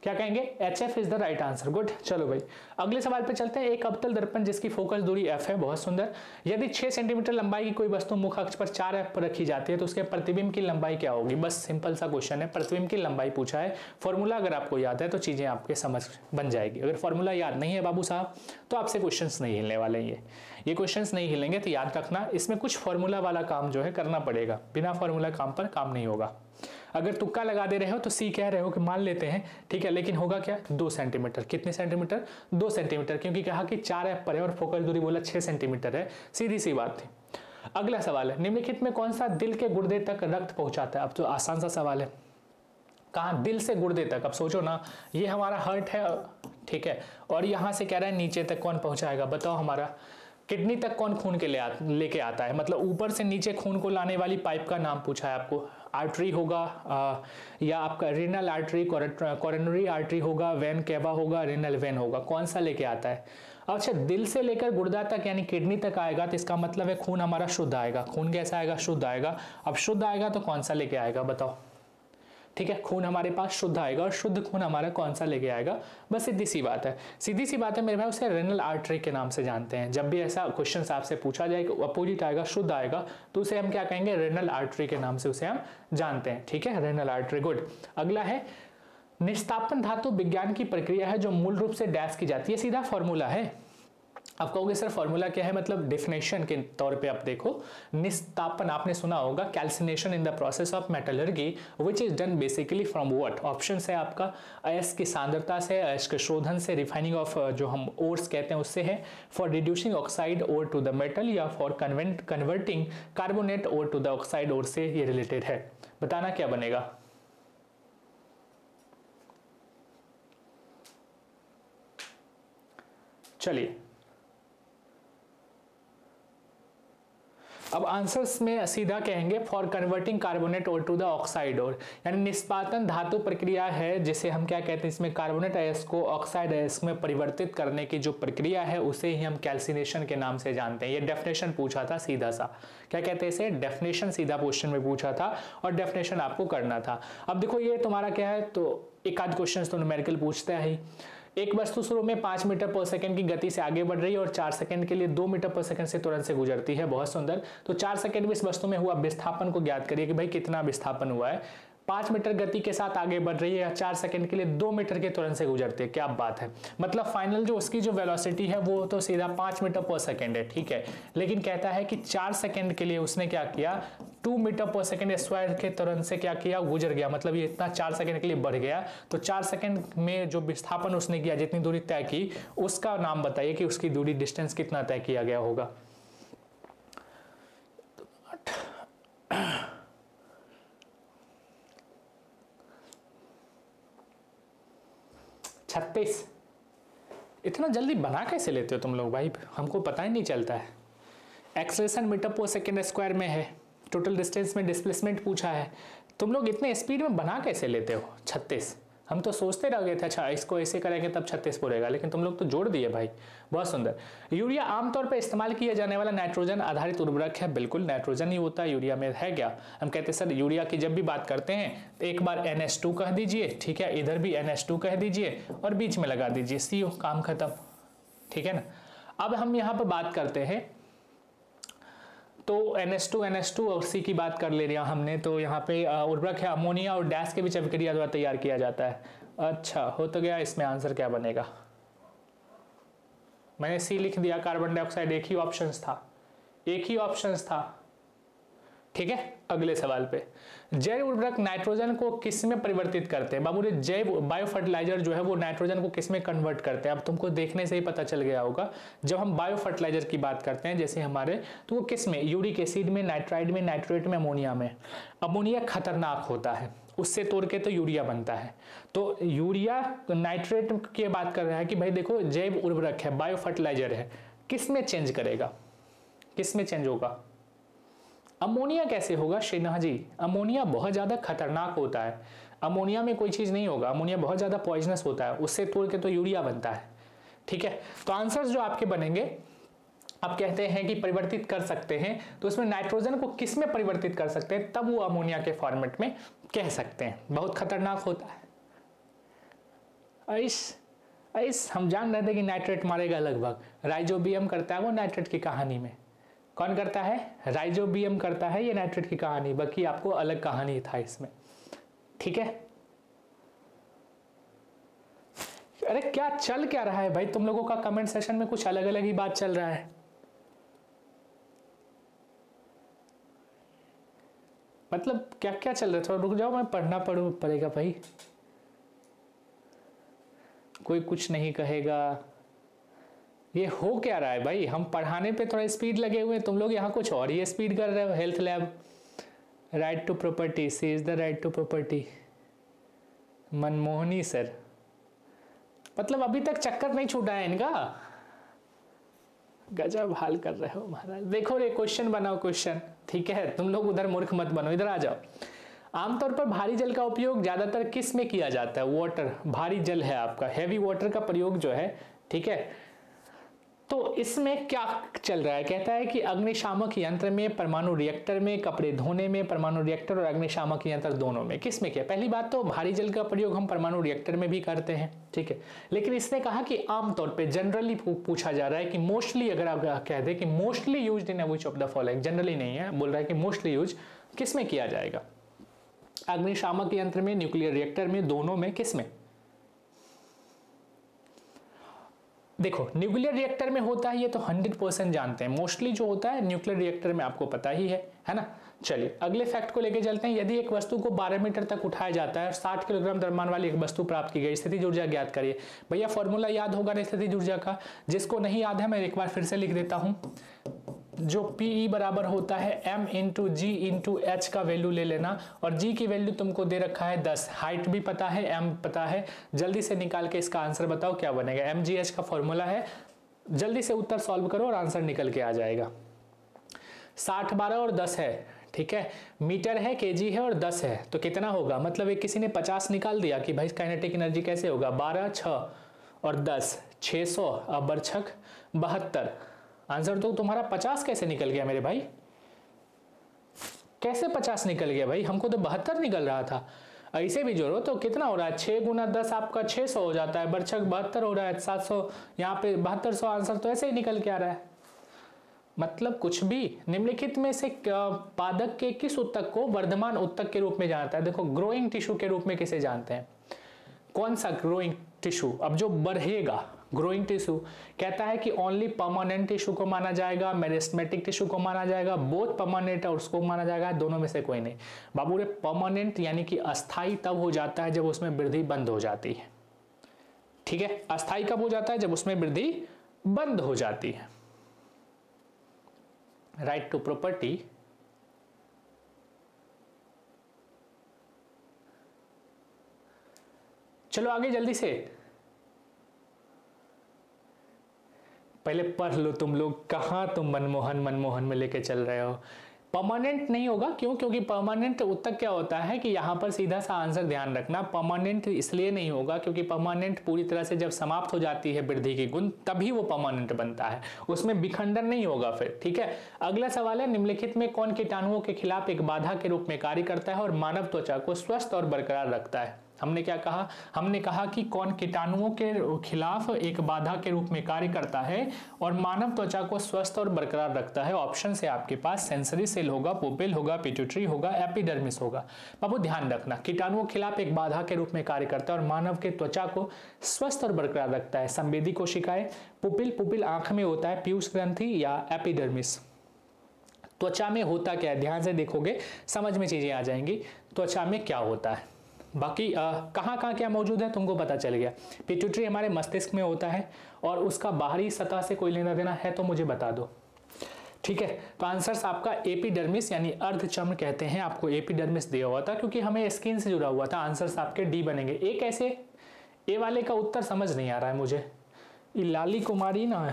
क्या कहेंगे? H F is the right answer good चलो भाई। अगले सवाल पे चलते हैं। एक अवतल दर्पण जिसकी फोकस दूरी एफ़ है, बहुत सुंदर। यदि 6 सेंटीमीटर लंबाई की कोई वस्तु मुख अक्ष पर चार एफ़ पर रखी जाती है तो उसके प्रतिबिंब की लंबाई क्या होगी? बस सिंपल सा क्वेश्चन है। प्रतिबिंब की लंबाई पूछा है। फॉर्मूला अगर आपको याद है तो चीज़ें आपके समझ बन जाएगी। अगर फॉर्मूला याद नहीं है बाबू साहब तो आपसे क्वेश्चन नहीं हिलने वाले ये। ये क्वेश्चन नहीं हिलेंगे तो याद रखना। इसमें कुछ फॉर्मूला वाला काम जो है करना पड़ेगा। बिना फॉर्मूला काम पर काम नहीं होगा। अगर तुक्का लगा दे रहे हो तो सी कह रहे हो कि मान लेते हैं ठीक है लेकिन होगा क्या? दो सेंटीमीटर कितने सेंटीमीटर दो सेंटीमीटर क्योंकि कहा कि चार एफ़ पर है और फोकल दूरी बोला छह सेंटीमीटर है। सीधी सी बात थी। अगला सवाल है निम्नलिखित में कौन सा दिल के गुर्दे तक रक्त पहुंचाता है? अब तो आसान सा सवाल है। कहा दिल से गुर्दे तक? अब सोचो ना ये हमारा हर्ट है ठीक है और यहाँ से कह रहा है नीचे तक कौन पहुंचाएगा? बताओ हमारा किडनी तक कौन खून के ले आ, लेके आता है? मतलब ऊपर से नीचे खून को लाने वाली पाइप का नाम पूछा है आपको। आर्टरी होगा या आपका रिनल आर्टरी कॉरेनरी आर्टरी होगा वेन केवा होगा रिनल वेन होगा, कौन सा लेके आता है? अच्छा दिल से लेकर गुर्दा तक यानी किडनी तक आएगा तो इसका मतलब है खून हमारा शुद्ध आएगा, खून कैसा आएगा? शुद्ध आएगा। अब शुद्ध आएगा तो कौन सा लेके आएगा, बताओ। ठीक है? खून हमारे पास शुद्ध आएगा और शुद्ध खून हमारा कौन सा लेके आएगा? बस सीधी सी बात है। सीधी सी बात है, मेरे भाई, उसे रेनल आर्टरी के नाम से जानते हैं। जब भी ऐसा क्वेश्चन आपसे पूछा जाए कि अपोजिट आएगा, शुद्ध आएगा तो उसे हम क्या कहेंगे? रेनल आर्टरी के नाम से उसे हम जानते हैं। ठीक है? रेनल आर्टरी गुड अगला है, निस्तापन धातु विज्ञान की प्रक्रिया है जो मूल रूप से डैश की जाती है। सीधा फॉर्मूला है। आप कहोगे, सर फॉर्मूला क्या है? मतलब डेफिनेशन के तौर पे आप देखो। निस्तापन, आपने सुना होगा calcination in the process of metallurgy which is done basically from what option है आपका। अयस की सांद्रता से अयस के शोधन से रिफाइनिंग ऑफ़ जो हम ओर्स कहते हैं, उससे है। For reducing oxide ore to the metal या for convent converting carbonate ore to the oxide ore से ये रिलेटेड है। बताना क्या बनेगा? चलिए। अब आंसर्स में सीधा कहेंगे for converting carbonate ore to the oxide ore, यानी निष्पातन धातु प्रक्रिया है, जिसे हम क्या कहते हैं, इसमें कार्बोनेट अयस को ऑक्साइड अयस में परिवर्तित करने की जो प्रक्रिया है, उसे ही हम कैल्सिनेशन के नाम से जानते हैं। ये डेफिनेशन पूछा था सीधा सा। क्या कहते हैं इसे? डेफिनेशन सीधा क्वेश्चन में पूछा था और डेफिनेशन आपको करना था। अब देखो ये तुम्हारा क्या है तो एक आध क्वेश्चन तो न्यूमेरिकल पूछता है ही। एक वस्तु शुरू में पाँच मीटर पर सेकंड की गति से आगे बढ़ रही है और चार सेकंड के लिए दो मीटर पर सेकंड से तुरंत से गुजरती है। बहुत सुंदर। तो चार सेकंड में इस वस्तु में हुआ। विस्थापन को ज्ञात करिए कि भाई कितना विस्थापन हुआ है। पाँच मीटर गति के साथ आगे बढ़ रही है चार सेकंड के लिए दो मीटर के तुरंत से गुजरती है, क्या बात है। मतलब फाइनल जो उसकी जो वेलोसिटी है, वो तो सीधा पाँच मीटर पर सेकंड है, ठीक है। लेकिन कहता है कि चार सेकंड के लिए उसने क्या किया टू मीटर पर सेकंड स्क्वायर के तुरंत से क्या किया, गुजर गया। मतलब ये इतना चार सेकंड के लिए बढ़ गया। तो चार सेकंड में जो विस्थापन उसने किया, जितनी दूरी तय की, उसका नाम बताइए कि उसकी दूरी डिस्टेंस कितना तय किया गया होगा। छत्तीस। इतना जल्दी बना कैसे लेते हो तुम लोग भाई? हमको पता ही नहीं चलता है। एक्सलेशन मीटर पर सेकेंड स्क्वायर में है। टोटल डिस्टेंस में डिस्प्लेसमेंट पूछा है। तुम लोग इतने स्पीड में बना कैसे लेते हो? छत्तीस। हम तो सोचते रह गए थे अच्छा इसको ऐसे करेंगे तब छत्तीस पूरेगा लेकिन तुम लोग तो जोड़ दिए भाई, बहुत सुंदर। यूरिया आमतौर पर इस्तेमाल किया जाने वाला नाइट्रोजन आधारित उर्वरक है, बिल्कुल नाइट्रोजन ही होता है, यूरिया में है क्या? हम कहते हैं, सर, यूरिया की जब भी बात करते हैं तो एक बार एन कह दीजिए, ठीक है? इधर भी एन कह दीजिए और बीच में लगा दीजिए सीओ काम खत्म। ठीक है ना? अब हम यहाँ पर बात करते हैं तो NH2 NH2 और C की बात कर ले रहा हमने तो यहाँ पे उर्वरक है अमोनिया और डैश के बीच अभिक्रिया द्वारा तैयार किया जाता है। अच्छा हो तो गया, इसमें आंसर क्या बनेगा? मैंने सी लिख दिया कार्बन डाइऑक्साइड एक ही ऑप्शन था। एक ही ऑप्शन था। ठीक है, अगले सवाल पे। जैव उर्वरक नाइट्रोजन को किसमें परिवर्तित करते हैं? बाबू जैव बायो फर्टिलाइज़र जो है वो नाइट्रोजन को किसमें कन्वर्ट करते हैं? अब तुमको देखने से ही पता चल गया होगा, जब हम बायो फर्टिलाइज़र की बात करते हैं, जैसे हमारे तो वो किसमें? यूरिक एसिड में नाइट्राइड में नाइट्रेट में अमोनिया में। अमोनिया खतरनाक होता है, उससे तोड़ के तो यूरिया बनता है। तो यूरिया नाइट्रेट की बात कर रहा है कि भाई देखो, जैव उर्वरक है बायो फर्टिलाइज़र है, किसमें चेंज करेगा? किसमें चेंज होगा? अमोनिया कैसे होगा? श्रीनाथ जी, अमोनिया बहुत ज़्यादा खतरनाक होता है। अमोनिया में कोई चीज़ नहीं होगा। अमोनिया बहुत ज़्यादा पॉइजनस होता है। उससे तोड़ के तो यूरिया बनता है। ठीक है? तो आंसर्स जो आपके बनेंगे, आप कहते हैं कि परिवर्तित कर सकते हैं तो उसमें नाइट्रोजन को किसमें परिवर्तित कर सकते हैं? तब वो अमोनिया के फॉर्मेट में कह सकते हैं। बहुत खतरनाक होता है। ऐस ऐस हम जान रहे थे कि नाइट्रेट मारेगा लगभग। राइजोबियम करता है वो नाइट्रेट की कहानी में। कौन करता है? राइजोबियम करता है, ये नाइट्रेट की कहानी बाकी आपको अलग कहानी था इसमें। ठीक है? अरे, क्या चल क्या रहा है भाई? तुम लोगों का कमेंट सेशन में कुछ अलग अलग ही बात चल रहा है। मतलब क्या क्या चल रहा है? थोड़ा रुक जाओ, मैं पढ़ना पड़ू पड़ेगा भाई। कोई कुछ नहीं कहेगा। ये हो क्या रहा है भाई? हम पढ़ाने पे थोड़ा स्पीड लगे हुए हैं। तुम लोग यहाँ कुछ और ही स्पीड कर रहे हो health lab right to property C is the right to property Manmohini sir. मतलब अभी तक चक्कर नहीं छूटा है इनका? गजब हाल कर रहे हो महाराज। देखो रे क्वेश्चन बनाओ क्वेश्चन ठीक है, तुम लोग उधर मूर्ख मत बनो, इधर आ जाओ। आमतौर पर भारी जल का उपयोग ज़्यादातर किसमें किया जाता है? वाटर भारी जल है आपका। हैवी वाटर का प्रयोग जो है, ठीक है तो इसमें क्या चल रहा है? कहता है कि अग्निशामक यंत्र में परमाणु रिएक्टर में, कपड़े धोने में, परमाणु रिएक्टर और अग्निशामक यंत्र दोनों में। किसमें क्या? पहली बात तो भारी जल का प्रयोग हम परमाणु रिएक्टर में भी करते हैं, ठीक है? लेकिन इसने कहा कि आमतौर पे जनरली पूछा जा रहा है कि मोस्टली अगर आप कह दे कि mostly use in which of the following generally नहीं है, बोल रहा है कि मोस्टली यूज़ किसमें किया जाएगा? अग्निशामक यंत्र में न्यूक्लियर रिएक्टर में, दोनों में किसमें देखो न्यूक्लियर रिएक्टर में होता है ये तो 100 परसेंट जानते हैं। मोस्टली जो होता है न्यूक्लियर रिएक्टर में आपको पता ही है है ना? चलिए, अगले फैक्ट को लेकर चलते हैं। यदि एक वस्तु को 12 मीटर तक उठाया जाता है और 60 किलोग्राम दरमान वाली एक वस्तु प्राप्त की गई, स्थिति ऊर्जा ज्ञात करिए। भैया फॉर्मूला याद होगा ना स्थिति ऊर्जा का? जिसको नहीं याद है, मैं एक बार फिर से लिख देता हूँ। जो पीई e बराबर होता है M into G into H का वैल्यू ले लेना और जी की वैल्यू तुमको दे रखा है दस। हाइट भी पता है एम पता है। जल्दी से निकाल के इसका आंसर बताओ क्या बनेगा। एम जी एच का फॉर्मूला है। जल्दी से उत्तर सॉल्व करो और आंसर निकल के आ जाएगा। साठ बारह और दस है, ठीक है? मीटर है केजी है और दस है। तो कितना होगा? मतलब एक किसी ने पचास निकाल दिया कि भाई काइनेटिक एनर्जी कैसे होगा? बारह छ और दस छः सौ बरछक बहत्तर। आंसर तो तुम्हारा पचास कैसे निकल गया मेरे भाई? कैसे पचास निकल गया भाई? हमको तो बहत्तर निकल रहा था। ऐसे भी जोड़ो तो कितना हो रहा है? छह गुना दस आपका छह सौ हो जाता है। बर्छक बहत्तर हो रहा है, सात सौ, यहाँ पे बहत्तर सौ आंसर तो ऐसे ही निकल के आ रहा है। मतलब कुछ भी निम्नलिखित में से पादक के किस उत्तक को वर्धमान उत्तक के रूप में जानता है? देखो ग्रोइंग टिश्यू के रूप में किसे जानते हैं? कौन सा ग्रोइंग टिश्यू अब जो बढ़ेगा ग्रोइंग टिश्यू कहता है कि ओनली परमानेंट टिश्यू को माना जाएगा मेरिस्मेटिक टिश्यू को माना जाएगा बोथ परमानेंट और उसको माना जाएगा, दोनों में से कोई नहीं। बाबू रे परमानेंट यानी कि अस्थाई तब हो जाता है जब उसमें वृद्धि बंद हो जाती है। ठीक है? अस्थाई कब हो जाता है? जब उसमें वृद्धि बंद हो जाती है। राइट टू प्रॉपर्टी चलो आगे जल्दी से। पहले पढ़ लो तुम लोग, कहाँ तुम मनमोहन मनमोहन में लेके चल रहे हो? परमानेंट नहीं होगा, क्यों? क्योंकि परमानेंट उत्तर क्या होता है कि यहाँ पर सीधा सा आंसर ध्यान रखना। परमानेंट इसलिए नहीं होगा क्योंकि परमानेंट पूरी तरह से जब समाप्त हो जाती है वृद्धि की गुण, तभी वो परमानेंट बनता है। उसमें विखंडन नहीं होगा फिर, ठीक है? अगला सवाल है, निम्नलिखित में कौन कीटाणुओं के खिलाफ एक बाधा के रूप में कार्य करता है और मानव त्वचा को स्वस्थ और बरकरार रखता है? हमने क्या कहा? हमने कहा कि कौन कीटाणुओं के खिलाफ एक बाधा के रूप में कार्य करता है और मानव त्वचा को स्वस्थ और बरकरार रखता है। ऑप्शन से आपके पास सेंसरी सेल होगा, पोपेल होगा, पिट्यूटरी होगा, एपिडर्मिस होगा। बाबू, ध्यान रखना, कीटाणुओं के खिलाफ एक बाधा के रूप में कार्य करता है और मानव के त्वचा को स्वस्थ और बरकरार रखता है। संवेदी कोशिकाएँ, पुपिल पुपिल आँख में होता है, पीयूष ग्रंथि या एपिडर्मिस। त्वचा में होता क्या है? ध्यान से देखोगे, समझ में चीज़ें आ जाएँगी। त्वचा में क्या होता है? बाकी कहाँ कहाँ क्या मौजूद है तुमको पता चल गया। पिट्यूटरी हमारे मस्तिष्क में होता है और उसका बाहरी सतह से कोई लेना देना है तो मुझे बता दो। ठीक है तो आंसर आपका एपीडर्मिस यानी अर्धचर्म कहते हैं, आपको एपीडर्मिस दिया हुआ था क्योंकि हमें स्किन से जुड़ा हुआ था आंसर आपके डी बनेंगे। एक ऐसे, ए वाले का उत्तर समझ नहीं आ रहा है मुझे। लाली कुमारी ना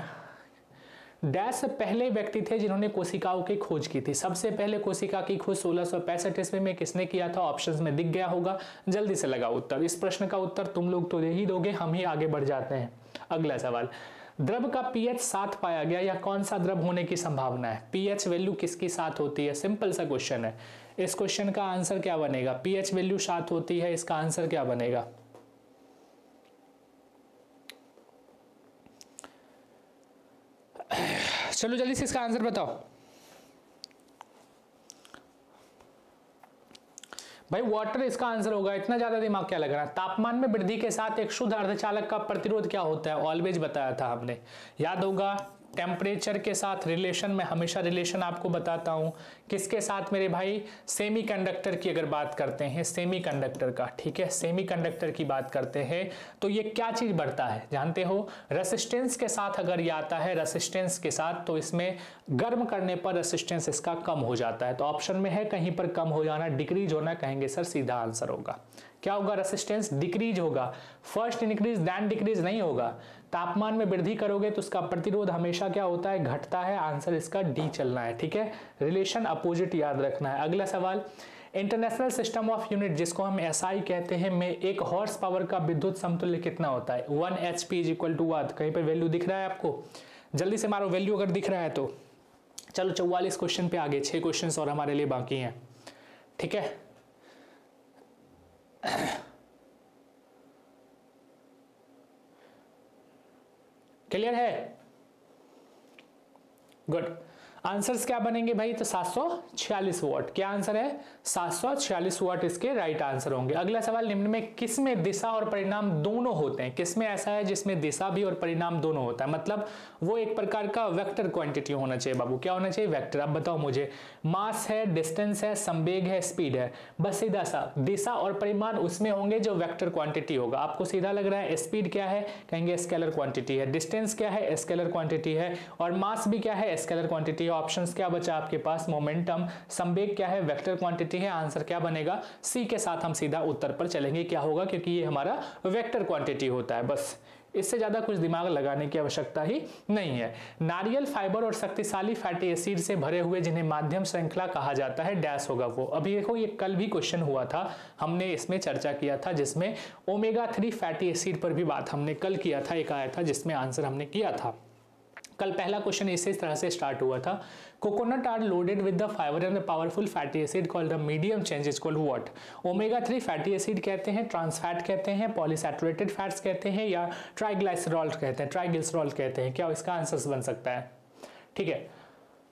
डैश पहले व्यक्ति थे जिन्होंने कोशिकाओं की खोज की थी। सबसे पहले कोशिका की खोज सोलह सौ पैंसठ ईस्वी में किसने किया था? ऑप्शंस में दिख गया होगा। जल्दी से लगा उत्तर। इस प्रश्न का उत्तर तुम लोग तो दे ही दोगे, हम ही आगे बढ़ जाते हैं। अगला सवाल। द्रव का पीएच सात पाया गया या कौन सा द्रव होने की संभावना है? पीएच वैल्यू किसकी साथ होती है? सिंपल सा क्वेश्चन है। इस क्वेश्चन का आंसर क्या बनेगा? पीएच वैल्यू सात होती है, इसका आंसर क्या बनेगा? चलो जल्दी से इसका आंसर बताओ। भाई वाटर इसका आंसर होगा, इतना ज़्यादा दिमाग क्या लग रहा है? तापमान में वृद्धि के साथ एक शुद्ध अर्धचालक का प्रतिरोध क्या होता है? ऑलवेज बताया था हमने। याद होगा टेम्परेचर के साथ रिलेशन में हमेशा रिलेशन आपको बताता हूँ। किसके साथ मेरे भाई? सेमीकंडक्टर की अगर बात करते हैं सेमीकंडक्टर का, ठीक है? सेमीकंडक्टर की बात करते हैं तो ये क्या चीज़ बढ़ता है? जानते हो? रेसिस्टेंस के साथ अगर ये आता है रेसिस्टेंस के साथ तो इसमें गर्म करने पर रेसिस्टेंस इसका कम हो जाता है। तो ऑप्शन में है, कहीं पर कम हो जाना डिक्रीज होना, कहेंगे सर, सीधा आंसर होगा। क्या होगा? रेसिस्टेंस डिक्रीज होगा। फ़र्स्ट इंक्रीज दैन डिक्रीज नहीं होगा। तापमान में वृद्धि करोगे तो उसका प्रतिरोध हमेशा क्या होता है? घटता है। आंसर इसका डी चलना है, ठीक है? रिलेशन अपोजिट याद रखना है। अगला सवाल इंटरनेशनल सिस्टम ऑफ़ यूनिट जिसको हम एस आई कहते हैं, में एक हॉर्स पावर का विद्युत समतुल्य कितना होता है? One H P is equal to watt कहीं पर वैल्यू दिख रहा है आपको? जल्दी से मारो वैल्यू अगर दिख रहा है तो। चलो, चौवालीस क्वेश्चन पे आगे, छह क्वेश्चन और हमारे लिए बाकी हैं, ठीक है? क्लियर है? गुड आंसर्स क्या बनेंगे भाई? तो 746 वॉट. क्या आंसर है? 746 वॉट इसके राइट आंसर होंगे। अगला सवाल, निम्न में किसमें दिशा और परिणाम दोनों होते हैं? किसमें ऐसा है जिसमें दिशा भी और परिणाम दोनों होता है? मतलब वो एक प्रकार का वेक्टर क्वांटिटी होना चाहिए बाबू। क्या होना चाहिए? वेक्टर अब बताओ मुझे। मास है डिस्टेंस है, संवेग है स्पीड है। बस सीधा सा, दिशा और परिमाण उसमें होंगे जो वैक्टर क्वांटिटी होगा। आपको सीधा लग रहा है स्पीड क्या है? कहेंगे स्केलर क्वांटिटी है। डिस्टेंस क्या है? स्केलर क्वांटिटी है। और मास भी क्या है? स्केलर क्वांटिटी है। ऑप्शन क्या बचा आपके पास? मोमेंटम संवेग क्या है? वैक्टर क्वांटिटी है। आंसर क्या बनेगा? सी के साथ हम सीधा उत्तर पर चलेंगे। क्या होगा? क्योंकि ये हमारा वेक्टर क्वांटिटी होता है। बस, इससे ज़्यादा कुछ दिमाग लगाने की आवश्यकता ही नहीं है। नारियल फाइबर और शक्तिशाली फैटी एसिड से भरे हुए, जिन्हें माध्यम श्रृंखला कहा जाता है डैश होगा वो। अभी देखो, ये कल भी क्वेश्चन हुआ था। हमने इसमें चर्चा किया था, जिसमें ओमेगा थ्री फैटी एसिड पर भी बात हमने कल किया था, एक आया था, जिसमें आंसर हमने किया था। कल पहला क्वेश्चन इसी तरह से स्टार्ट हुआ था। Coconut are loaded with the fibre and the powerful fatty acid call the medium change is called what omega three fatty acid कहते हैं ट्रांसफैट कहते हैं पॉलीसैचुरेटेड फैट्स कहते हैं या ट्राइग्लाइसरॉल कहते हैं ट्राइग्लिसरॉल कहते हैं। क्या इसका आंसर बन सकता है? ठीक है।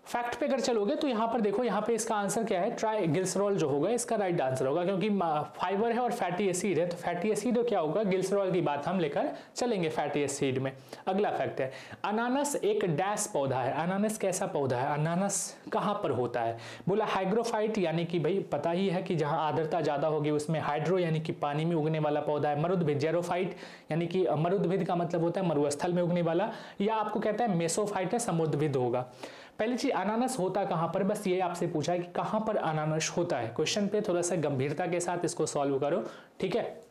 फैक्ट पे अगर चलोगे तो यहाँ पर देखो, यहाँ पे इसका आंसर क्या है? ट्राई गिल्सरॉल जो होगा, इसका राइट आंसर होगा, क्योंकि फाइबर है और फैटी एसिड है। तो फैटी एसिड क्या होगा? गिल्सरॉल की बात हम लेकर चलेंगे फैटी एसिड में। अगला फैक्ट है, अनानस एक डैश पौधा है। अनानस कैसा पौधा है? अनानस कहाँ पर होता है? बोला हाइग्रोफाइट यानी कि भाई, पता ही है कि जहाँ आर्द्रता ज़्यादा होगी, उसमें हाइड्रो यानी कि पानी में उगने वाला पौधा है। मरुद्भिद जेरोफाइट यानी कि मरुद्भिद का मतलब होता है मरुस्थल में उगने वाला, या आपको कहता है मेसोफाइट है समुद्रभिद होगा। पहली चीज़ अनानस होता कहाँ पर? बस ये आपसे पूछा है कि कहाँ पर अनानस होता है? क्वेश्चन पे थोड़ा सा गंभीरता के साथ इसको सॉल्व करो, ठीक है?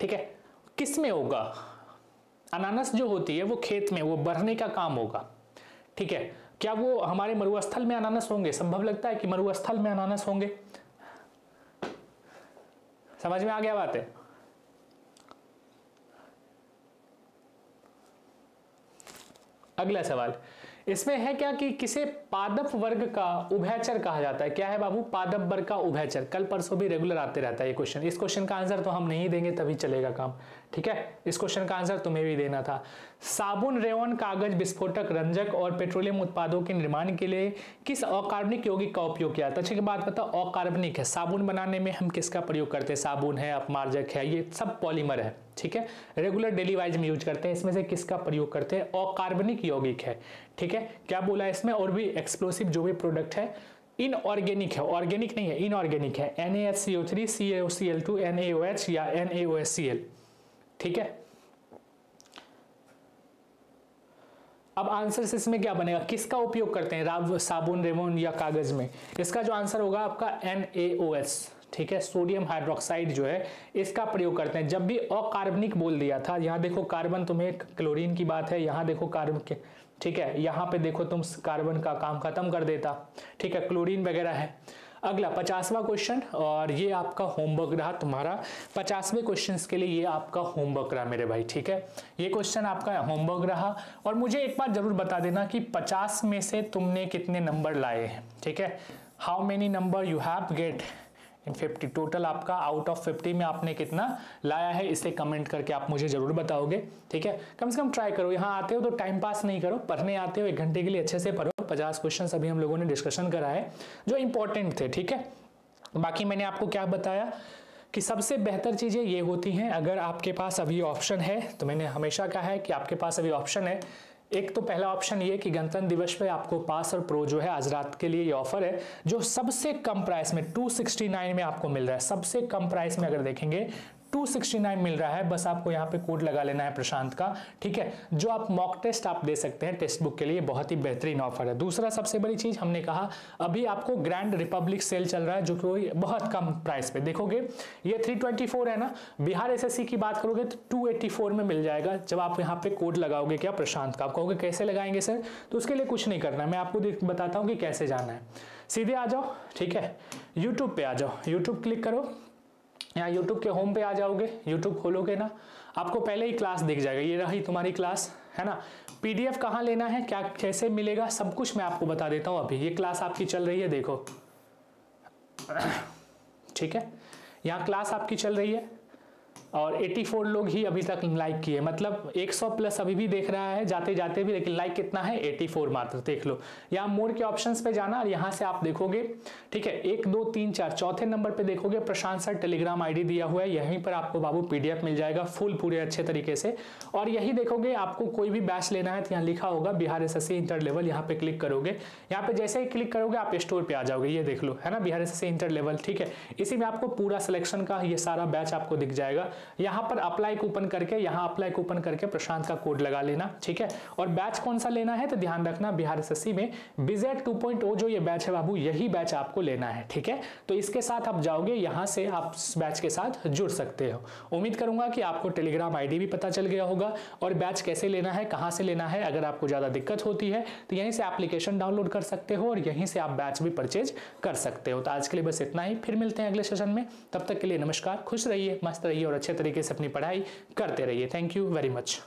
ठीक है? किसमें होगा? अनानस जो होती है, वो खेत में, वो बढ़ने का काम होगा, ठीक है? क्या वो हमारे मरुस्थल में अनानस होंगे? संभव लगता है कि मरुस्थल में अनानस होंगे? समझ में आ गया बात? है अगला सवाल इसमें है क्या कि किसे पादप वर्ग का उभयचर कहा जाता है? क्या है बाबू? पादप वर्ग का उभयचर। कल परसों भी रेगुलर आते रहता है ये क्वेश्चन इस क्वेश्चन का आंसर तो हम नहीं देंगे, तभी चलेगा काम। ठीक है? इस क्वेश्चन का आंसर तुम्हें भी देना था। साबुन रेवन कागज़, विस्फोटक, रंजक और पेट्रोलियम उत्पादों के निर्माण के लिए किस अकार्बनिक यौगिक का उपयोग किया? था अच्छी बात पता अकार्बनिक है। साबुन बनाने में हम किसका प्रयोग करते हैं? साबुन है, अपमार्जक है, ये सब पॉलीमर है, ठीक है? रेगुलर डेली वाइज में यूज़ करते हैं। इसमें से किसका प्रयोग करते हैं? अकार्बनिक यौगिक है, ठीक है? क्या बोला इसमें? और भी एक्सप्लोसिव जो भी प्रोडक्ट है इनऑर्गेनिक है। ऑर्गेनिक नहीं है इनऑर्गेनिक है। N A H C O three C C L two N A O H या N A O S C L ठीक है? अब आंसर इसमें क्या बनेगा? किसका उपयोग करते हैं? साबुन, रेमोन या कागज़ में? इसका जो आंसर होगा आपका एन ए ओ एस ठीक है? सोडियम हाइड्रोक्साइड जो है, इसका प्रयोग करते हैं। जब भी अकार्बनिक बोल दिया था, यहाँ देखो कार्बन तुम्हें क्लोरीन की बात है, यहाँ देखो कार्बन के, ठीक है? यहाँ पे देखो तुम कार्बन का काम खत्म कर देता, ठीक है? क्लोरीन वगैरह है। अगला पचासवा क्वेश्चन और ये आपका होमवर्क रहा तुम्हारा। पचासवें क्वेश्चन के लिए ये आपका होमवर्क रहा मेरे भाई, ठीक है? ये क्वेश्चन आपका होमवर्क रहा, और मुझे एक बार ज़रूर बता देना कि पचास में से तुमने कितने नंबर लाए हैं, ठीक है? How many number you have get in fifty total आपका आउट ऑफ़ फिफ्टी में आपने कितना लाया है, इसे कमेंट करके आप मुझे ज़रूर बताओगे, ठीक है? कम से कम ट्राई करो, यहाँ आते हो तो टाइम पास नहीं करो, पढ़ने आते हो, एक घंटे के लिए अच्छे से पढ़ो, पचास क्वेश्चन अभी हम लोगों ने डिस्कशन करा है, जो इंपॉर्टेंट थे, ठीक है? बाकी मैंने आपको क्या बताया कि सबसे बेहतर चीज़ें ये होती हैं, अगर आपके पास अभी ऑप्शन है तो मैंने हमेशा कहा है कि आपके पास अभी ऑप्शन है एक तो पहला ऑप्शन ये कि गणतंत्र दिवस पे आपको पास और प्रो जो है आज रात के लिए ये ऑफ़र है, जो सबसे कम प्राइस में 269 में आपको मिल रहा है। सबसे कम प्राइस में अगर देखेंगे 269 मिल रहा है। बस आपको यहाँ पे कोड लगा लेना है प्रशांत का, ठीक है? जो आप मॉक टेस्ट आप दे सकते हैं टेक्स्ट बुक के लिए, बहुत ही बेहतरीन ऑफ़र है। दूसरा सबसे बड़ी चीज़ हमने कहा, अभी आपको ग्रैंड रिपब्लिक सेल चल रहा है, जो कि बहुत कम प्राइस पे। देखोगे, ये 324 है ना? बिहार एसएससी की बात करोगे तो 284 में मिल जाएगा। जब आप यहाँ पे कोड लगाओगे क्या, प्रशांत का? आप कहोगे, कैसे लगाएँगे सर तो उसके लिए कुछ नहीं करना मैं आपको बताता हूँ कि कैसे जाना है। सीधे आ जाओ, ठीक है? यूट्यूब पे आ जाओ। यूट्यूब क्लिक करो। यहाँ यूट्यूब के होम पे आ जाओगे। यूट्यूब खोलोगे ना, आपको पहले ही क्लास दिख जाएगा। ये रही तुम्हारी क्लास है ना? पीडीएफ कहाँ लेना है, क्या, कैसे मिलेगा, सब कुछ मैं आपको बता देता हूँ अभी। ये क्लास आपकी चल रही है, देखो। *coughs* ठीक है? यहाँ क्लास आपकी चल रही है। और 84 लोग ही अभी तक लाइक किए। मतलब 100 प्लस अभी भी देख रहा है जाते जाते भी, लेकिन लाइक कितना है? 84 मात्र, देख लो। यहाँ मोर के ऑप्शंस पे जाना और यहाँ से आप देखोगे, ठीक है? एक, दो, तीन, चार, चौथे नंबर पे देखोगे, प्रशांत सर टेलीग्राम आईडी दिया हुआ है, यहीं पर आपको बाबू पीडीएफ मिल जाएगा फुल पूरे अच्छे तरीके से। और यही देखोगे, आपको कोई भी बैच लेना है तो यहाँ लिखा होगा, बिहार एसएससी इंटर लेवल यहाँ पे क्लिक करोगे। यहाँ पे जैसे ही क्लिक करोगे, आप स्टोर पे आ जाओगे, ये देख लो, है ना? बिहार एसएससी इंटर लेवल ठीक है? इसी में आपको पूरा सिलेक्शन का ये सारा बैच आपको दिख जाएगा। यहाँ पर अप्लाई कूपन करके, यहाँ अप्लाई कूपन करके प्रशांत का कोड लगा लेना, ठीक है? और बैच कौन सा लेना है? तो ध्यान रखना, बिहार एस में बिजेट टू जो ये बैच है बाबू, यही बैच आपको लेना है, ठीक है? तो इसके साथ आप जाओगे, यहाँ से आप बैच के साथ जुड़ सकते हो। उम्मीद करूँगा कि आपको टेलीग्राम आईडी भी पता चल गया होगा, और बैच कैसे लेना है, कहाँ से लेना है, अगर आपको ज़्यादा दिक्कत होती है तो यहीं से एप्लीकेशन डाउनलोड कर सकते हो, और यहीं से आप बैच भी परचेज कर सकते हो। तो आज के लिए बस इतना ही, फिर मिलते हैं अगले सेशन में, तब तक के लिए नमस्कार, खुश रहिए, मस्त रहिए, और अच्छे तरीके से अपनी पढ़ाई करते रहिए। Thank you very much